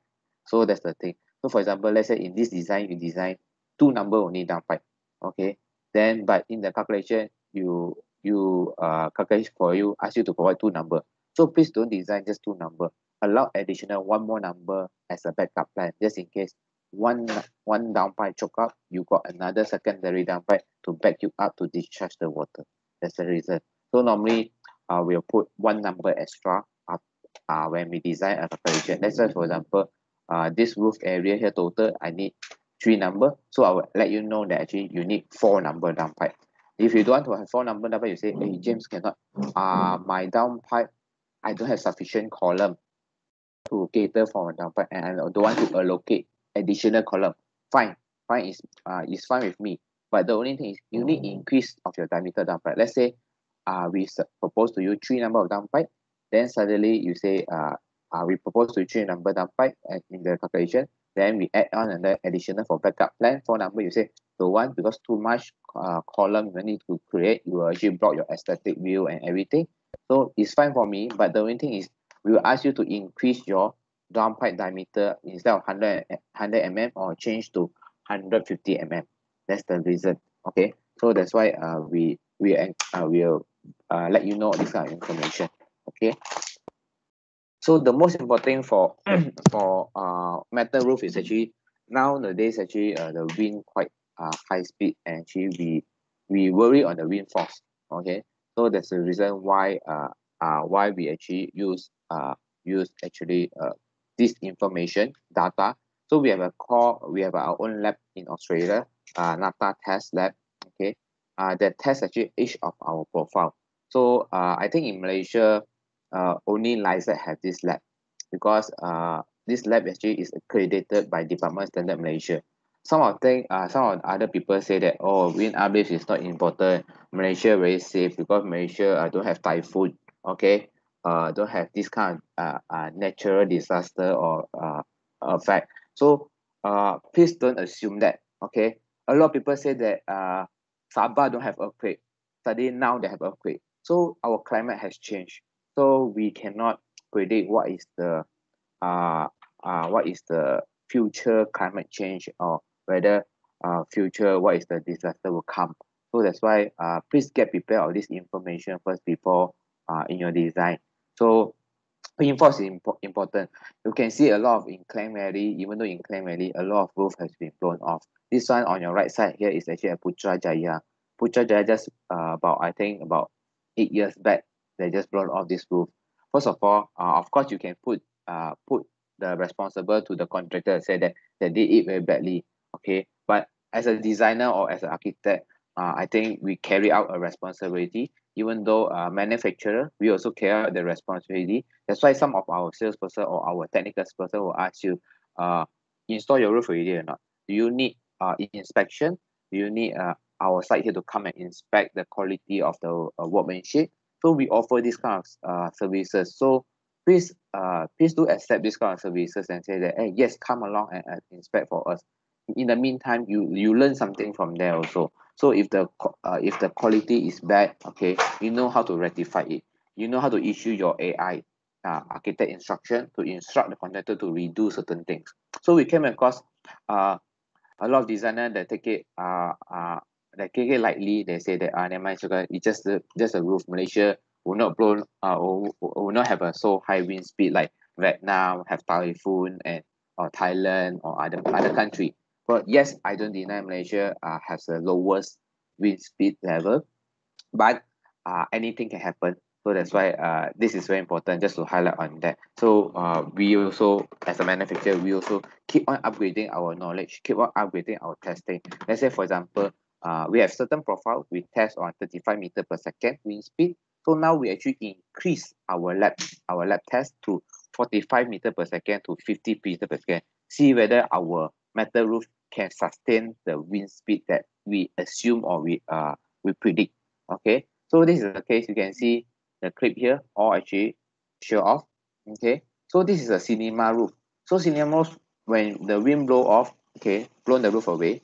So that's the thing. So for example, let's say in this design, you design two number only downpipe. Okay. Then, but in the calculation, you you uh calculate for you, ask you to provide two number. So please don't design just two number. Allow additional one more number as a backup plan, just in case one one down pipe choke up, you got another secondary down pipe to back you up to discharge the water. That's the reason. So normally uh, we'll put one number extra up, uh, when we design a calculation. Let's say, for example, uh, this roof area here total, I need three number. So I will let you know that actually you need four number downpipe. if you don't want to have four number number you say hey james cannot uh my down pipe i don't have sufficient column to cater for my down pipe and i don't want to allocate additional column fine fine is uh is fine with me but the only thing is you need increase of your diameter down pipe let's say uh we propose to you three number of down pipe then suddenly you say uh, uh we propose to you three number down pipe and in the calculation then we add on another additional for backup plan. For number you say don't want because too much uh, column you need to create you will actually block your aesthetic view and everything. So it's fine for me but the only thing is we will ask you to increase your down pipe diameter instead of 100 100 mm or change to 150 mm that's the reason okay? So that's why uh we we uh, will uh, let you know this kind of information okay so the most important for for uh metal roof is actually nowadays actually uh, the wind quite uh high speed and actually we we worry on the wind force okay? So that's the reason why uh uh why we actually use uh use actually uh this information data. So we have a core we have our own lab in australia uh nata test lab okay? Uh that test actually each of our profile. So uh i think in malaysia uh only Lysaght have this lab. Because uh this lab actually is accredited by department standard malaysia. Some of them uh some of other people say that oh wind uplift is not important. Malaysia very safe because malaysia uh, don't have typhoon okay? Uh don't have this kind of uh, uh natural disaster or uh effect. So uh please don't assume that okay? A lot of people say that uh sabah don't have earthquake. Suddenly now they have earthquake. So our climate has changed so we cannot predict what is the uh, uh what is the future climate change or whether uh future what is the disaster will come. So that's why uh please get prepared of this information first before uh in your design. So reinforce is impo- important. You can see a lot of in Valley even though in Klang Valley a lot of roof has been blown off. This one on your right side here is actually at Putrajaya. Putrajaya just uh, about I think about eight years back they just blown off this roof. First of all uh, of course you can put uh put the responsible to the contractor and say that they did it very badly okay? But as a designer or as an architect uh, I think we carry out a responsibility. Even though uh, manufacturer we also carry out the responsibility. That's why some of our salesperson or our technical person will ask you uh install your roof already or not? Do you need uh inspection? Do you need uh our site here to come and inspect the quality of the uh, workmanship so we offer these kind of uh services. So please uh please do accept this kind of services and say that hey yes come along and, and inspect for us. In the meantime you you learn something from there also. So if the uh, if the quality is bad okay you know how to rectify it. You know how to issue your AI uh, architect instruction to instruct the contractor to redo certain things. So we came across uh a lot of designer that take it uh uh they take lightly they say that ah never mind it's it's just a just a roof. Malaysia will not blow uh will will not have a so high wind speed like vietnam have typhoon and or thailand or other other country. But yes i don't deny malaysia uh, has the lowest wind speed level. But uh, anything can happen. So that's why uh, this is very important just to highlight on that. So uh, we also as a manufacturer we also keep on upgrading our knowledge keep on upgrading our testing. Let's say for example uh, we have certain profile we test on 35 meter per second wind speed. So now we actually increase our lab our lab test to 45 meter per second to 50 meter per second. See whether our metal roof can sustain the wind speed that we assume or we uh we predict. Okay? So this is the case. You can see the clip here all actually show off. Okay? So this is a cinema roof. So cinema roof when the wind blow off okay blown the roof away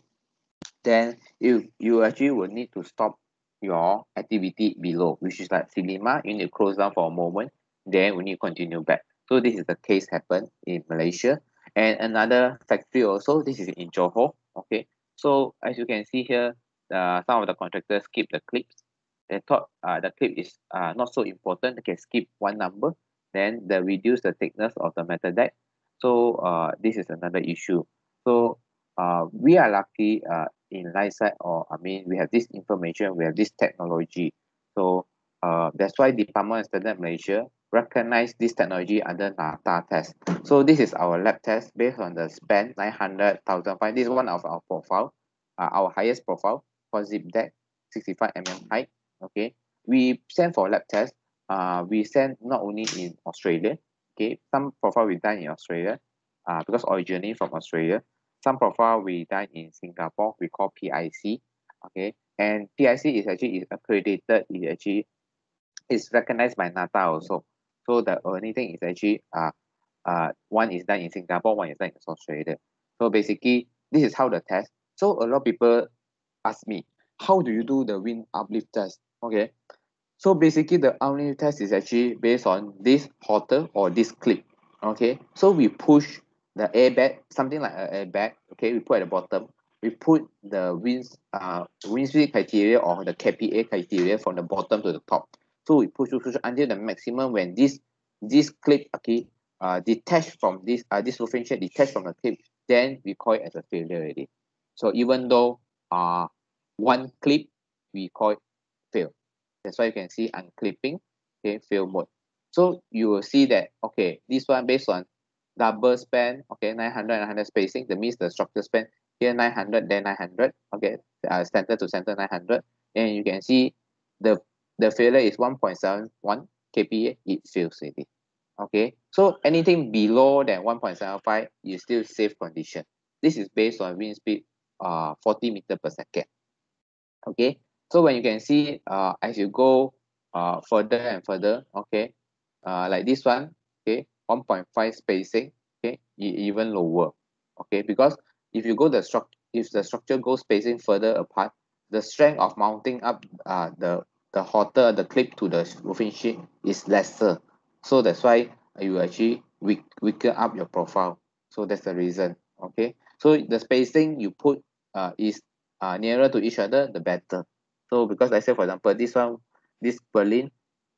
then you you actually will need to stop your activity below which is like cinema you need to close down for a moment then we need to continue back. So this is the case happened in malaysia. And another factory also this is in johor okay? So as you can see here uh, some of the contractors skip the clips. They thought uh, the clip is uh, not so important they can skip one number then they reduce the thickness of the metal deck. So uh, this is another issue. So uh, we are lucky uh, in Lysaght or I mean we have this information we have this technology so uh, that's why Department of Standard Malaysia recognize this technology under NATA test so this is our lab test based on the span 900,000 this is one of our profile uh, our highest profile for zip deck 65 mm height. Okay, we send for lab test. Uh, we send not only in Australia. Okay, some profile we done in Australia, uh, because originally from Australia. Some profile we done in Singapore. We call PIC. Okay, and PIC is actually is accredited. Is actually is recognized by NATA also. So the only thing is actually uh, uh, one is done in Singapore, one is done in Australia. So basically, this is how the test. So a lot of people ask me, how do you do the wind uplift test? Okay. So basically, the uplift test is actually based on this halter or this clip. Okay. So we push the airbag, something like an airbag. Okay. We put at the bottom. We put the wind, uh, wind speed criteria or the KPA criteria from the bottom to the top. So we push, push, push until the maximum when this this clip okay uh detached from this uh this roofing detached from the clip, then we call it as a failure already. So even though uh one clip we call it fail. That's why you can see unclipping, okay, fail mode. So you will see that okay, this one based on double span, okay, 900 and 100 spacing, that means the structure span here 900, then 900, okay, uh, center to center 900, and you can see the the failure is 1.71 kPa, it fails already. Okay, so anything below than 1.75 is still safe condition. This is based on wind speed uh 40 meter per second. Okay, so when you can see uh as you go uh further and further, okay, uh like this one, 1.5 spacing, okay, even lower. Okay, because if you go the structure if the structure goes spacing further apart, the strength of mounting up uh the the halter the clip to the roofing sheet is lesser. So that's why you actually weak weaken up your profile. So that's the reason okay? So the spacing you put uh is uh nearer to each other the better. So because I say for example this one this purlin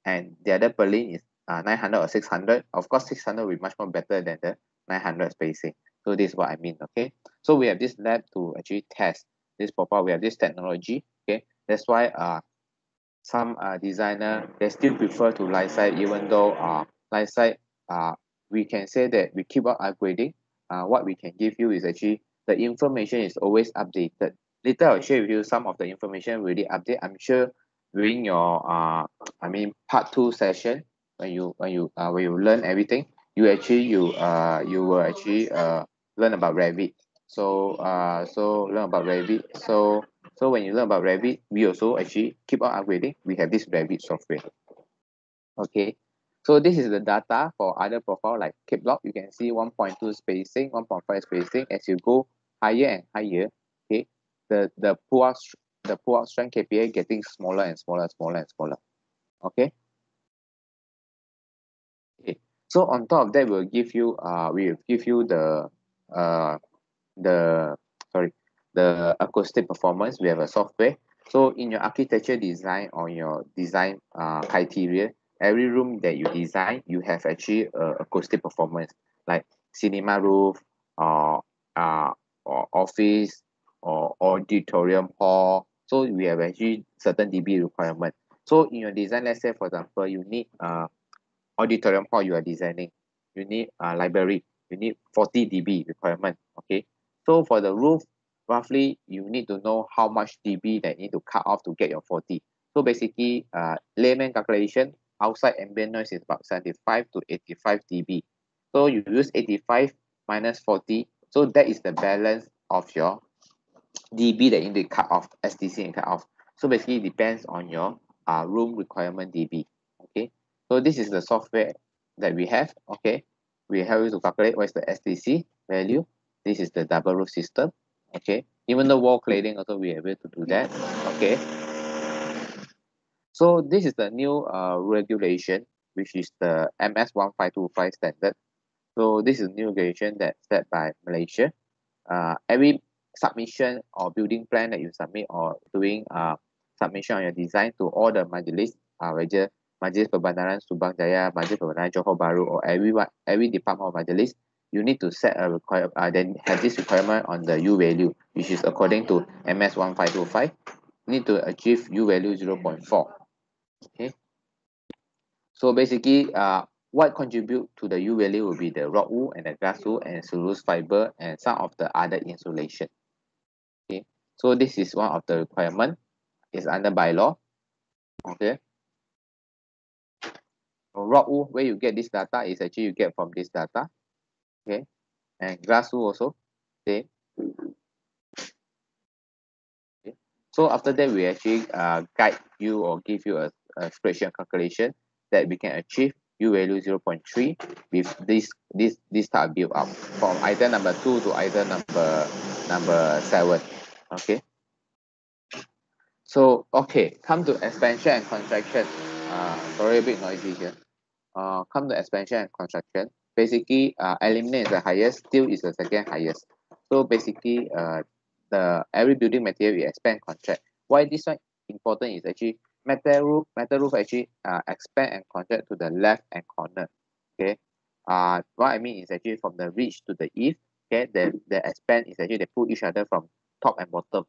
and the other purlin is uh 900 or 600 of course 600 will be much more better than the 900 spacing. So this is what I mean okay? So we have this lab to actually test this profile we have this technology okay? That's why uh some uh, designer they still prefer to Lysaght even though uh, Lysaght uh, we can say that we keep on upgrading. Uh, what we can give you is actually the information is always updated. Later I'll share with you some of the information really update. I'm sure during your uh, I mean part two session when you when you uh, when you learn everything you actually you uh you will actually uh learn about Revit so uh so learn about Revit so so when you learn about Revit, we also actually keep on upgrading. We have this Revit software. Okay, so this is the data for other profile like Block. You can see 1.2 spacing, 1.5 spacing. As you go higher and higher, okay, the the pull out the pull out strength KPA getting smaller and smaller, smaller and smaller. Okay. So on top of that, we'll give you uh we'll give you the uh the sorry the acoustic performance. We have a software. So in your architecture design or your design uh, criteria every room that you design you have actually a acoustic performance like cinema roof or uh or office or auditorium hall. So we have actually certain dB requirement. So in your design let's say for example you need uh auditorium hall you are designing. You need a library. You need 40 dB requirement okay? So for the roof roughly you need to know how much dB that need to cut off to get your 40 so basically uh layman calculation outside ambient noise is about 75 to 85 dB so you use 85 minus 40 so that is the balance of your dB that you need to cut off STC and cut off. So basically depends on your uh room requirement dB so this is the software that we have okay? We help you to calculate what is the STC value. This is the double roof system okay? Even the wall cladding also we are able to do that okay? So this is the new uh, regulation which is the MS 1525 standard. So this is new regulation that set by Malaysia. Uh, every submission or building plan that you submit or doing uh, submission on your design to all the majlis uh, whether Majlis Perbandaran Subang Jaya, Majlis Perbandaran Johor Bahru or everyone every department of majlis you need to set a require uh, then have this requirement on the U value which is according to MS 1525 need to achieve U value 0.4 okay. So basically uh what contribute to the U value will be the rock wool and the glass wool and cellulose fiber and some of the other insulation. Okay. So this is one of the requirement. Is under bylaw. Okay. Rockwool, where you get this data is actually you get from this data. Okay. And Glasswool also. Okay. So after that, we actually uh, guide you or give you a, a spreadsheet calculation that we can achieve u value 0.3 with this this this type build up from item number two to item number number seven okay so okay come to expansion and contraction uh sorry a bit noisy here uh come to expansion and contraction basically uh eliminate the highest still is the second highest. So basically uh the every building material we expand contract. Why this one important is actually metal roof metal roof actually uh, expand and contract to the left and corner okay? Uh what i mean is actually from the ridge to the east okay? The the expand is actually they pull each other from top and bottom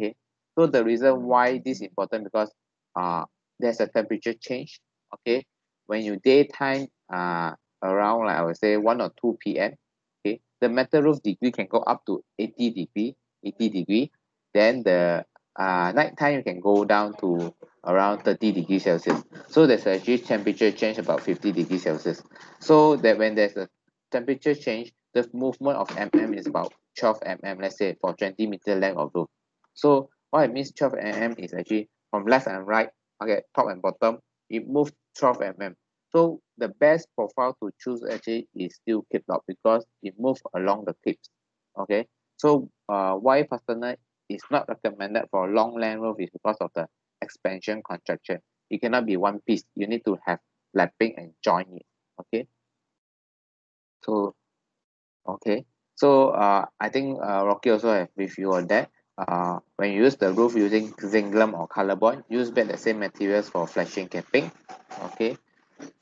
okay? So the reason why this is important because uh there's a temperature change okay when you daytime uh around like i would say 1 or 2 p.m okay the metal roof degree can go up to 80 degree 80 degree. Then the uh nighttime you can go down to around 30 degrees celsius. So there's actually temperature change about 50 degrees celsius. So that when there's a temperature change the movement of mm is about 12 mm let's say for 20 meter length of roof. So what it means 12 mm is actually from left and right okay top and bottom it moves 12 mm so the best profile to choose actually is still keep up because it moves along the tips okay? So uh why fastener is not recommended for long length roof is because of the expansion contraction. It cannot be one piece. You need to have lapping and join it okay? So okay. So uh i think uh rocky also have with you on that uh when you use the roof using zinc or color colorbond use back the same materials for flashing capping okay?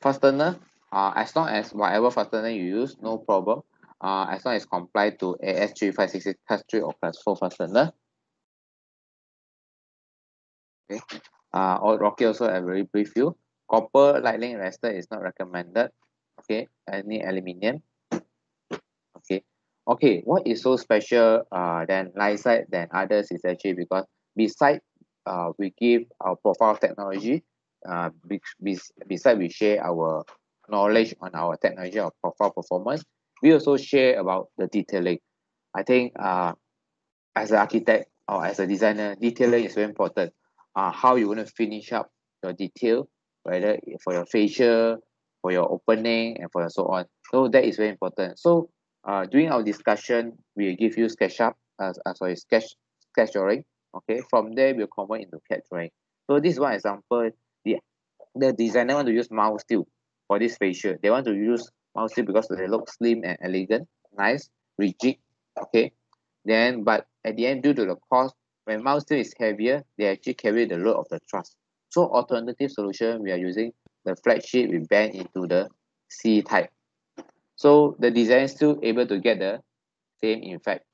Fastener uh as long as whatever fastener you use no problem. Uh as long as comply to as three five six six class three or class four fastener. Okay. Uh or rocky also have very brief you copper lightning arrestor is not recommended okay? Any aluminium okay what is so special uh than Lysaght than others is actually because beside uh we give our profile technology uh be, be, we share our knowledge on our technology of profile performance we also share about the detailing. I think uh as an architect or as a designer detailing is very important. Uh how you want to finish up your detail whether for your fascia for your opening and for your so on. So that is very important. So uh during our discussion we give you SketchUp uh, uh sorry sketch sketch drawing okay? From there we'll convert into CAD drawing. So this is one example. The the designer want to use mouse steel for this fascia they want to use mouse steel because they look slim and elegant nice rigid okay? Then but at the end due to the cost when mouse steel is heavier they actually carry the load of the truss so alternative solution we are using the flat sheet we bend into the C type so the design is still able to get the same effect.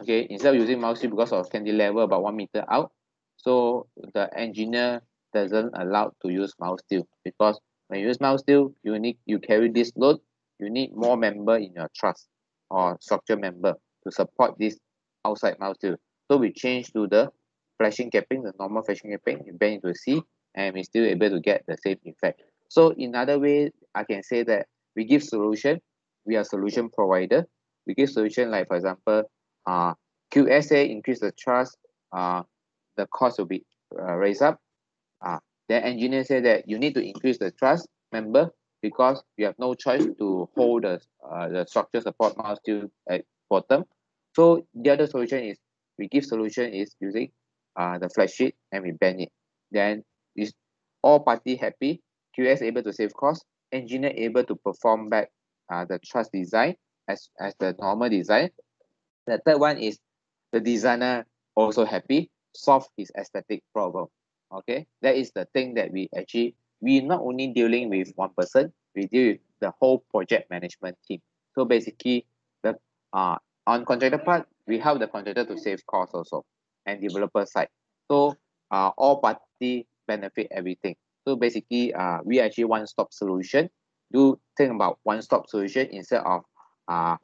Okay instead of using mouse because of cantilever about one meter out so the engineer doesn't allow to use mouse steel because when you use mouse steel you need you carry this load you need more member in your truss or structure member to support this outside mouse steel so we change to the flashing capping the normal flashing capping we bend into a C and we still able to get the same effect. So in other way I can say that we give solution we are solution provider. We give solution like for example uh QSA increase the truss uh the cost will be uh, raised up. Uh the engineer say that you need to increase the truss member because you have no choice to hold the uh, the structure support mouse steel at bottom. So the other solution is we give solution is using uh the flat sheet and we bend it. Then is all party happy QS able to save cost engineer able to perform back uh, the truss design as as the normal design. The third one is the designer also happy solve his aesthetic problem. Okay? That is the thing that we actually we not only dealing with one person we deal with the whole project management team. So basically the uh on contractor part we help the contractor to save cost also and developer side. So uh all party benefit everything. So basically uh we actually one stop solution do think about one stop solution instead of uh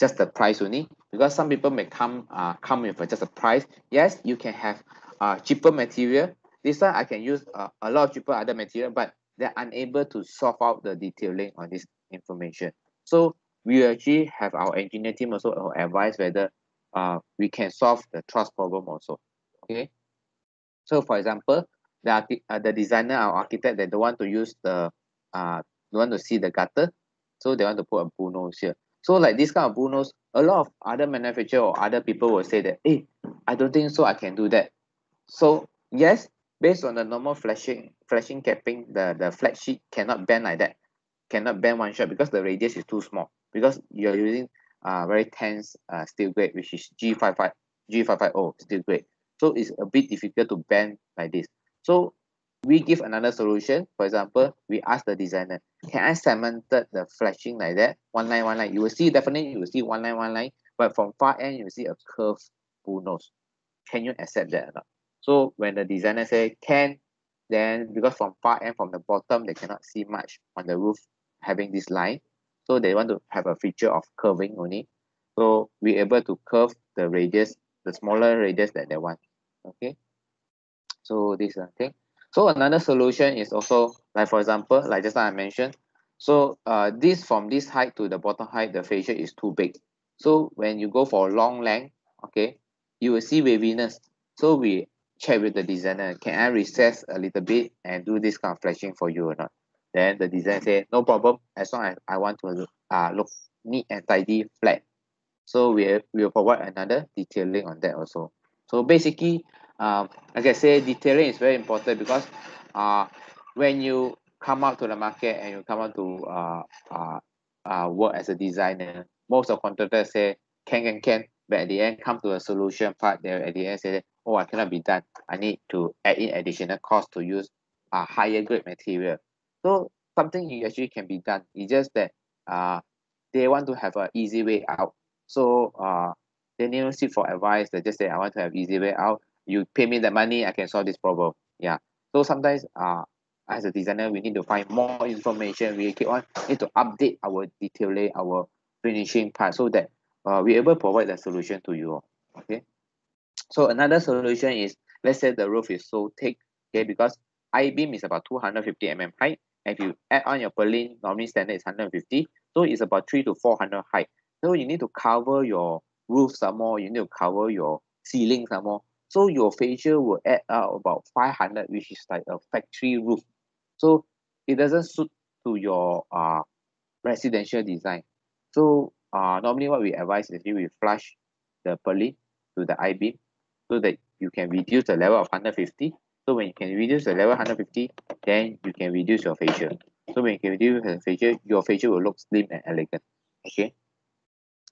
just the price only. Because some people may come uh, come with just a price. Yes you can have uh, cheaper material. This one I can use uh, a lot of cheaper other material but they're unable to solve out the detailing on this information. So we actually have our engineer team also advise whether uh, we can solve the truss problem also. Okay? So for example the uh, the designer or architect they don't want to use the uh don't want to see the gutter so they want to put a bull nose here. So like this kind of bull nose a lot of other manufacturer or other people will say that hey I don't think so I can do that. So yes based on the normal flashing flashing capping the the flat sheet cannot bend like that cannot bend one shot because the radius is too small because you're using uh very tense uh steel grade which is G55 G550 steel grade so it's a bit difficult to bend like this. So we give another solution. For example we ask the designer can I cemented the flashing like that? One line one line. You will see definitely you will see one line one line but from far end you will see a curve. bull nose can you accept that or not? So when the designer say can then because from far end from the bottom they cannot see much on the roof having this line. So they want to have a feature of curving only. So we're able to curve the radius the smaller radius that they want. Okay? So this is a thing so another solution is also like for example like just now I mentioned. So uh this from this height to the bottom height the fascia is too big. So when you go for long length okay you will see waviness so we check with the designer can I recess a little bit and do this kind of flashing for you or not? Then the designer say no problem as long as I want to uh look neat and tidy flat. So we we will provide another detailing on that also. So basically um like I say detailing is very important because uh when you come out to the market and you come out to uh uh uh work as a designer most of contractors say can can can. But at the end come to a solution part there at the end say oh I cannot be done. I need to add in additional cost to use a higher grade material. So something you actually can be done. It's just that uh they want to have a easy way out. So uh they never seek for advice. They just say I want to have easy way out you pay me the money I can solve this problem. Yeah. So sometimes uh as a designer we need to find more information. We keep on need to update our detailing our finishing part so that uh we able provide the solution to you okay? So another solution is let's say the roof is so thick okay because I beam is about 250 mm height. If you add on your purlin normally standard is 150 so it's about 3 to 400 height. So you need to cover your roof some more. You need to cover your ceiling some more so your fascia will add up about 500 which is like a factory roof. So it doesn't suit to your uh residential design. So uh normally what we advise is we flush the purlin to the I beam so that you can reduce the level of 150 so when you can reduce the level 150 then you can reduce your fascia so when you can reduce the fascia your fascia will look slim and elegant. Okay?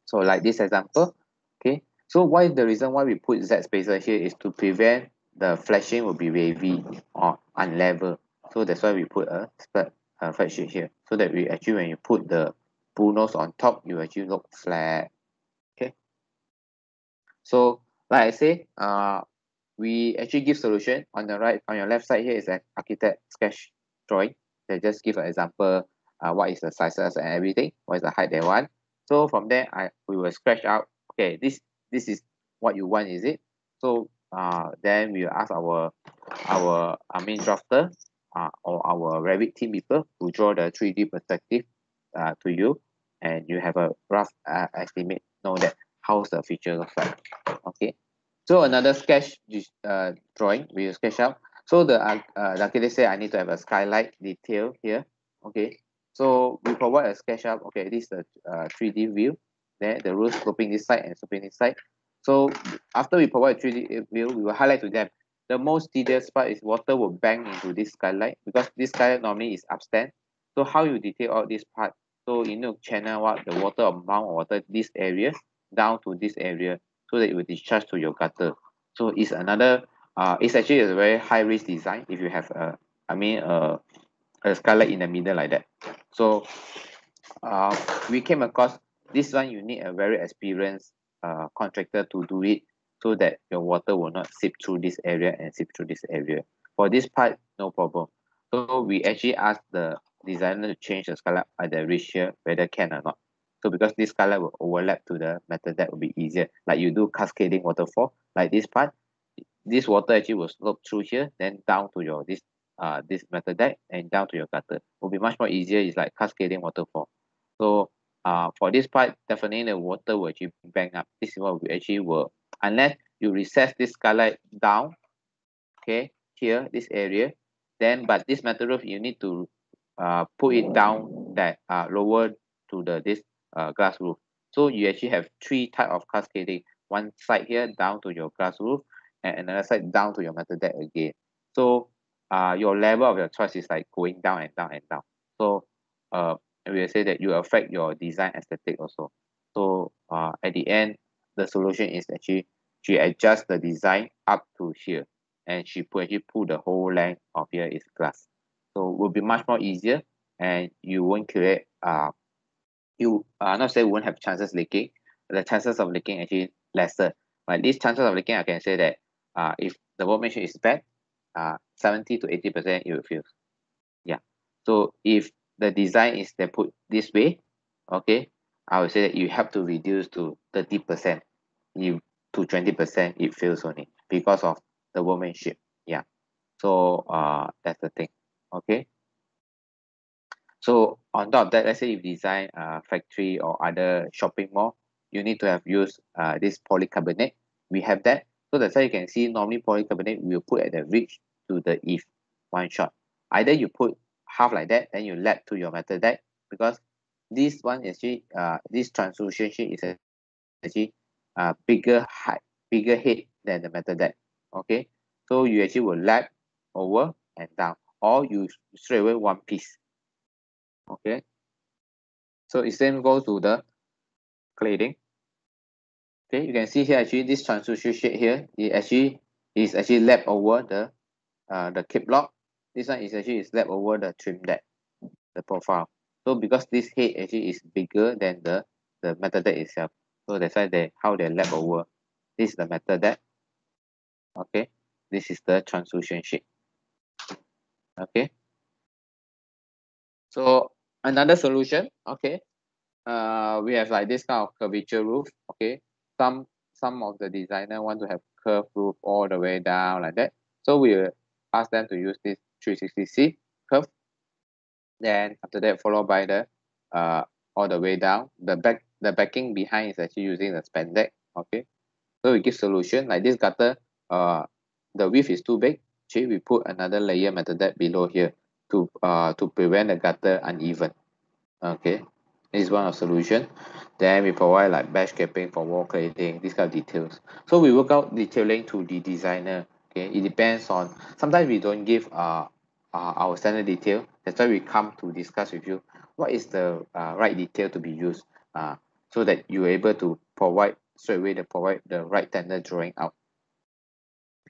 So like this example okay so why the reason why we put Z spacer here is to prevent the flashing will be wavy or unlevel. So that's why we put a uh, flat sheet here. So that we actually when you put the bull nose on top you actually look flat. Okay. So like I say uh we actually give solution. On the right on your left side here is an architect sketch drawing they just give an example uh what is the sizes and everything what is the height they want. So from there I we will scratch out okay this this is what you want is it? So uh then we ask our our I mean drafter uh or our Revit team people to draw the 3D perspective uh to you. And you have a rough uh, estimate know that how's the feature looks like. Okay. So another sketch uh drawing we will sketch out. So the uh, uh like they say I need to have a skylight detail here. Okay. So we provide a sketch up. okay. This is the uh 3D view then the roof sloping this side and sloping this side. So after we provide 3D view we will highlight to them. The most tedious part is water will bang into this skylight because this skylight normally is upstand so how you detail all this part? So you to channel what the water amount of water this area down to this area so that it will discharge to your gutter. So it's another uh it's actually a very high risk design if you have a I mean a a skylight in the middle like that. So uh we came across this one you need a very experienced uh contractor to do it so that your water will not seep through this area and seep through this area for this part no problem so we actually ask the designer to change the skylight at the ratio whether can or not So because this skylight will overlap to the metal deck will be easier. Like you do cascading waterfall, like this part, this water actually will slope through here, then down to your this uh this metal deck and down to your gutter. Will be much more easier. It's like cascading waterfall. So uh for this part, definitely the water will actually bang up. This is what we actually will unless you recess this skylight down, okay, here, this area, then but this metal roof you need to uh put it down that uh lower to the this uh glass roof. So you actually have three type of cascading. One side here down to your glass roof and another side down to your metal deck again. So uh your level of your choice is like going down and down and down. So uh we will say that you affect your design aesthetic also. So uh at the end the solution is actually she adjust the design up to here and she put actually pull the whole length of here is glass. So will be much more easier and you won't create uh you uh not say won't have chances leaking. The chances of leaking actually lesser. But these chances of leaking I can say that uh if the workmanship is bad, uh 70 to 80 percent you will feel. Yeah. So if the design is they put this way, okay, I would say that you have to reduce to 30 percent. You to 20 percent it fails only because of the workmanship. Yeah. So uh that's the thing. Okay. So on top of that, let's say you design a factory or other shopping mall, you need to have used uh, this polycarbonate. We have that. So that's why you can see normally polycarbonate will put at the ridge to the if one shot. Either you put half like that, then you lap to your metal deck because this one is actually uh this translucent sheet is actually uh bigger height, bigger head than the metal deck. Okay. So you actually will lap over and down or you straight away one piece okay so it same goes to the cladding okay you can see here actually this translucent shade here it actually is actually lap over the uh the Klip-Lok this one is actually is over the Trimdek the profile. So because this head actually is bigger than the the metal deck itself. So that's why they how they lap over. This is the metal deck. Okay. This is the translucent shade okay. So another solution. Okay. Uh we have like this kind of curvature roof. Okay. Some some of the designer want to have curved roof all the way down like that. So we ask them to use this 360C curve. Then after that followed by the uh all the way down. The back the backing behind is actually using the Spandek okay? So we give solution like this gutter uh the width is too big. Actually we put another layer metal deck below here to uh to prevent the gutter uneven okay? This is one of solution. Then we provide like bash capping for wall cladding these kind of details. So we work out detailing to the designer okay? It depends on sometimes we don't give uh, uh our standard detail. That's why we come to discuss with you what is the uh, right detail to be used uh so that you're able to provide straight away to provide the right tender drawing out.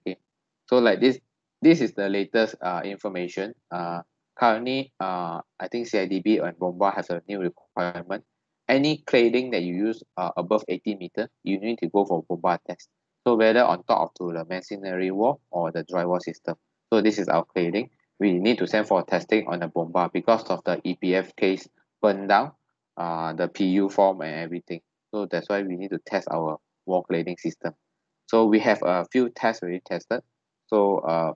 Okay. So like this this is the latest uh information. Uh currently uh I think C_I_D_B and bomba has a new requirement. Any cladding that you use uh above 80 meter you need to go for bomba test. So whether on top of to the masonry wall or the drywall system. So this is our cladding we need to send for testing on the bomba because of the E_P_F case burn down uh the P_U form and everything. So that's why we need to test our wall cladding system. So we have a few tests already tested. So uh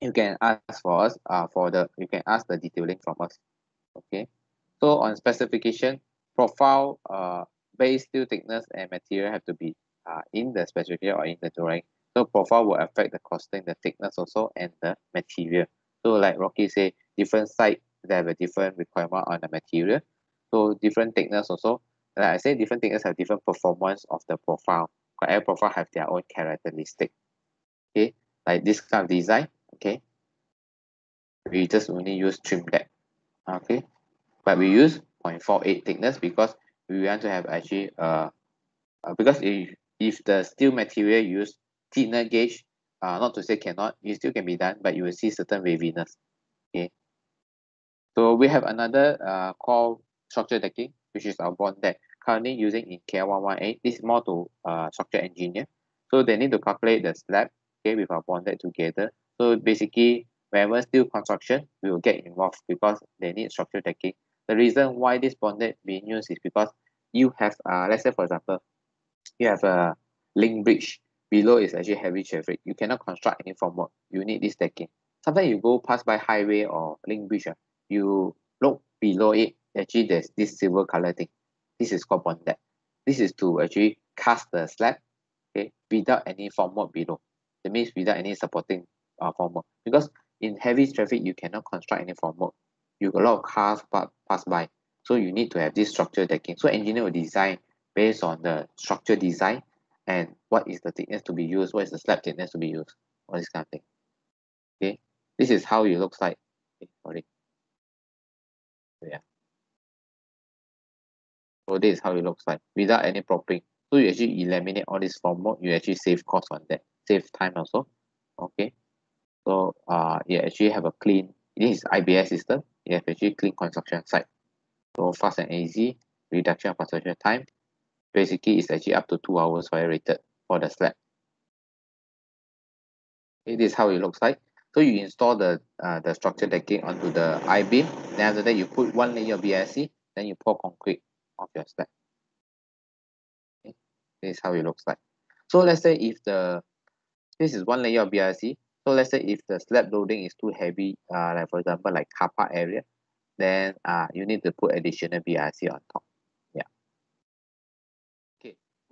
you can ask for us uh for the you can ask the detailing from us. Okay? So on specification profile uh base steel thickness and material have to be uh in the specification or in the drawing. So profile will affect the costing the thickness also and the material so like rocky say different site they have a different requirement on the material. So different thickness also. Like I say different thickness have different performance of the profile. But every profile have their own characteristic. Okay? Like this kind of design okay? We just only use Trimdek okay? But we use 0.48 thickness because we want to have actually uh, uh because if if the steel material use thinner gauge uh not to say cannot it still can be done but you will see certain waviness. Okay. So we have another uh called structure decking which is our Bondek. Currently using in KL118 this is more to uh structure engineer. So they need to calculate the slab okay with our Bondek together. So basically whenever steel construction we will get involved because they need structure decking. The reason why this Bondek being used is because you have uh let's say for example you have a link bridge below is actually heavy traffic. You cannot construct any formwork you need this decking. Sometimes you go pass by highway or link bridge uh, you look below it actually there's this silver color thing. This is called deck this is to actually cast the slab okay without any formwork below. That means without any supporting uh, formwork because in heavy traffic you cannot construct any formwork you a lot of cars pa- pass by. So you need to have this structure decking. So engineer will design based on the structure design and what is the thickness to be used what is the slab thickness to be used all this kind of thing. Okay? This is how it looks like okay, sorry yeah. So this is how it looks like without any propping. So you actually eliminate all this form formwork you actually save cost on that. Save time also. Okay? So uh you actually have a clean this is IBS system. You have actually clean construction site. So fast and easy reduction of construction time basically it's actually up to two hours fire rated for the slab. It is how it looks like. So you install the uh, the structure decking onto the I-beam. Then after that you put one layer of BRC then you pour concrete of your slab. Okay. this is how it looks like. So let's say if the this is one layer of BRC so let's say if the slab loading is too heavy uh, like for example like car park area then uh, you need to put additional BRC on top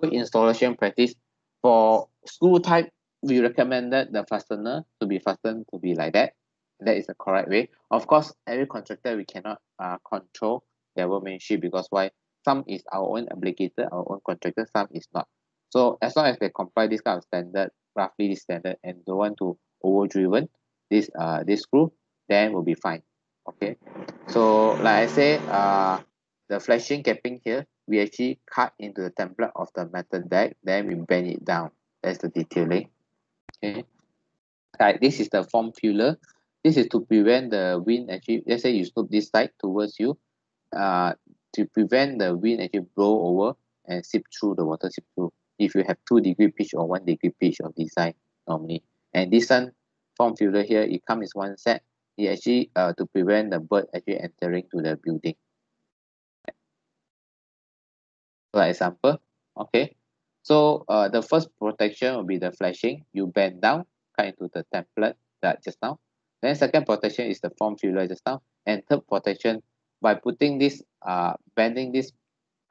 good installation practice. For screw type we recommended the fastener to be fastened to be like that. That is the correct way. Of course every contractor we cannot uh, control their workmanship because why? Some is our own obligator our own contractor some is not. So as long as they comply this kind of standard roughly this standard and don't want to overdriven this uh this screw then will be fine. Okay? So like I say uh the flashing capping here we actually cut into the template of the metal deck then we bend it down. That's the detailing. Okay. Right this is the form filler. This is to prevent the wind actually let's say you slope this side towards you uh to prevent the wind actually blow over and seep through the water seep through. If you have two degree pitch or one degree pitch of design normally. And this one form filler here it comes one set. It actually uh to prevent the bird actually entering to the building like example okay. So uh the first protection will be the flashing. You bend down cut into the template that just now. Then second protection is the form filler just now. And third protection by putting this uh bending this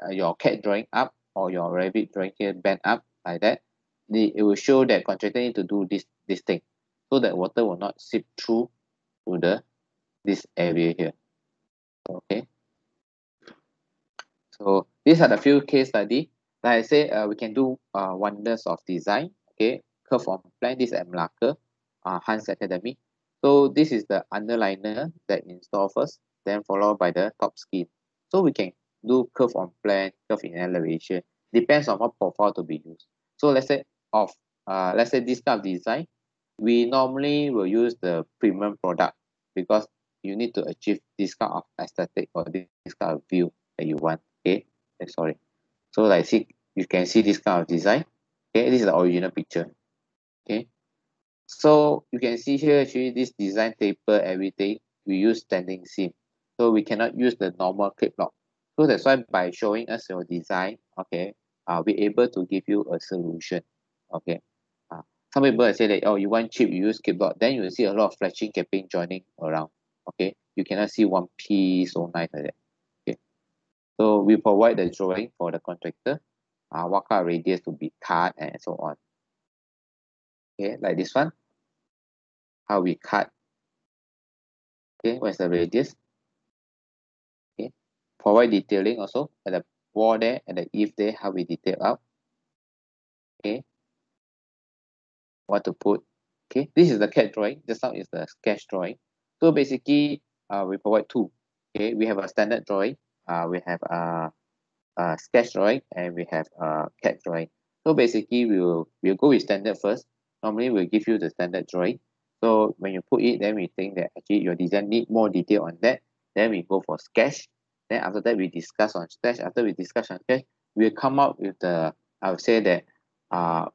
uh, your CAD drawing up or your Revit drawing here bend up like that the it will show that contractor need to do this this thing. So that water will not seep through to the this area here. Okay. So these are the few case study. Like I say uh, we can do uh, wonders of design okay? Curve on plan this is at Malacca uh, Hans Academy. So this is the underliner that install first then followed by the top skin. So we can do curve on plan curve in elevation depends on what profile to be used. So let's say of uh, let's say this kind of design we normally will use the premium product because you need to achieve this kind of aesthetic or this kind of view that you want okay eh, sorry. So like see you can see this kind of design. Okay this is the original picture. Okay. So you can see here actually this design taper everything we use standing seam. So we cannot use the normal Klip-Lok. So that's why by showing us your design okay uh, we able to give you a solution. Okay. Uh, some people say that oh you want cheap you use Klip-Lok. Then you will see a lot of flashing capping joining around. Okay. You cannot see one piece so nice like that so we provide the drawing for the contractor. Uh, what kind of radius to be cut and so on. Okay like this one. How we cut. Okay what's the radius? Okay provide detailing also. At the wall there and the eave there how we detail out. Okay. What to put. Okay this is the CAD drawing. This one is the sketch drawing. So basically uh, we provide two. Okay we have a standard drawing uh, we have a, a sketch drawing and we have a CAD drawing. So basically we will we'll go with standard first. Normally we'll give you the standard drawing. So when you put it then we think that actually your design need more detail on that. Then we go for sketch. Then after that we discuss on sketch. After we discuss on sketch we'll come up with the I would say that uh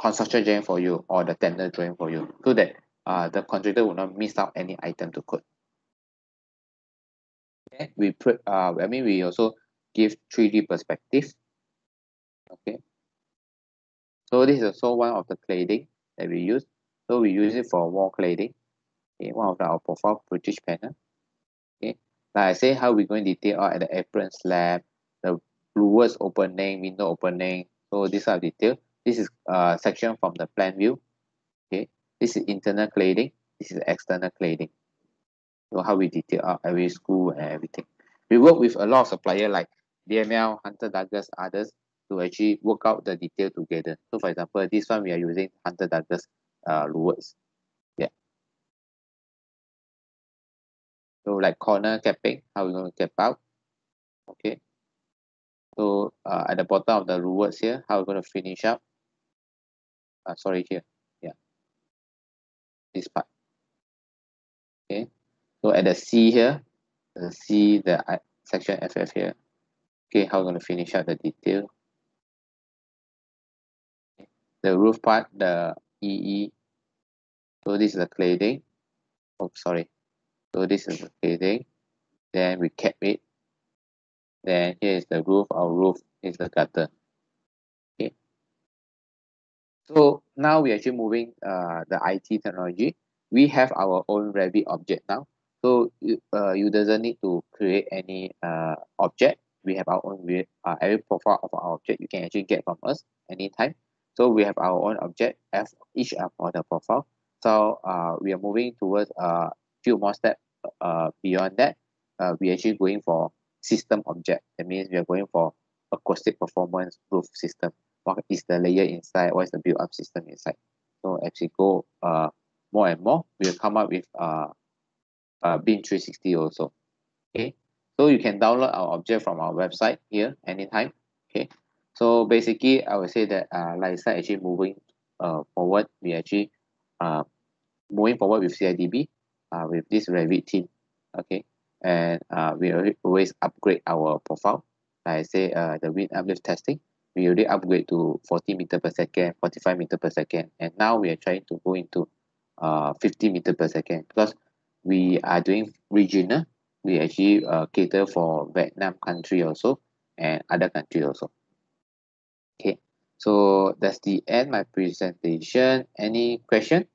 construction drawing for you or the tender drawing for you so that uh the contractor will not miss out any item to code we put uh I mean we also give 3D perspective. Okay. So this is also one of the cladding that we use. So we use it for wall cladding. Okay, one of our profile British panel. Okay. Like I say, how we going to detail out at the apron slab, the bluers opening, window opening. So these are detail. This is uh, section from the plan view. Okay. This is internal cladding. This is external cladding. So how we detail out every school and everything. We work with a lot of supplier like DML, Hunter Douglas, others to actually work out the detail together. So for example, this one we are using Hunter Douglas uh, louvres. Yeah. So like corner capping, how we going to cap out. Okay. So uh, at the bottom of the rewards here, how we're going to finish up. Uh, sorry here. Yeah. This part. Okay. So at the C here, the C, the section FF here. Okay, how we're going to finish up the detail. The roof part, the EE. So this is the cladding. Oh, sorry. So this is the cladding. Then we cap it. Then here is the roof. Our roof is the gutter. Okay. So now we're actually moving uh, the IT technology. We have our own Revit object now. So uh, you doesn't need to create any uh, object. We have our own uh, every profile of our object you can actually get from us anytime. So we have our own object as each for the profile. So uh, we are moving towards a uh, few more steps uh, beyond that. Uh, we actually going for system object. That means we are going for acoustic performance proof system. What is the layer inside? What is the build-up system inside? So as we go uh, more and more, we'll come up with uh, uh, BIM 360 also. Okay, so you can download our object from our website here anytime. Okay, so basically I would say that uh, said, actually moving uh, forward, we actually uh, moving forward with CIDB uh, with this Revit team. Okay, and uh, we always upgrade our profile. Like I say, uh, the wind uplift testing, we already upgrade to 40 meter per second, 45 meter per second, and now we are trying to go into uh, 50 meter per second because we are doing regional. We actually uh, cater for Vietnam country also and other country also. Okay, so that's the end my presentation. Any question?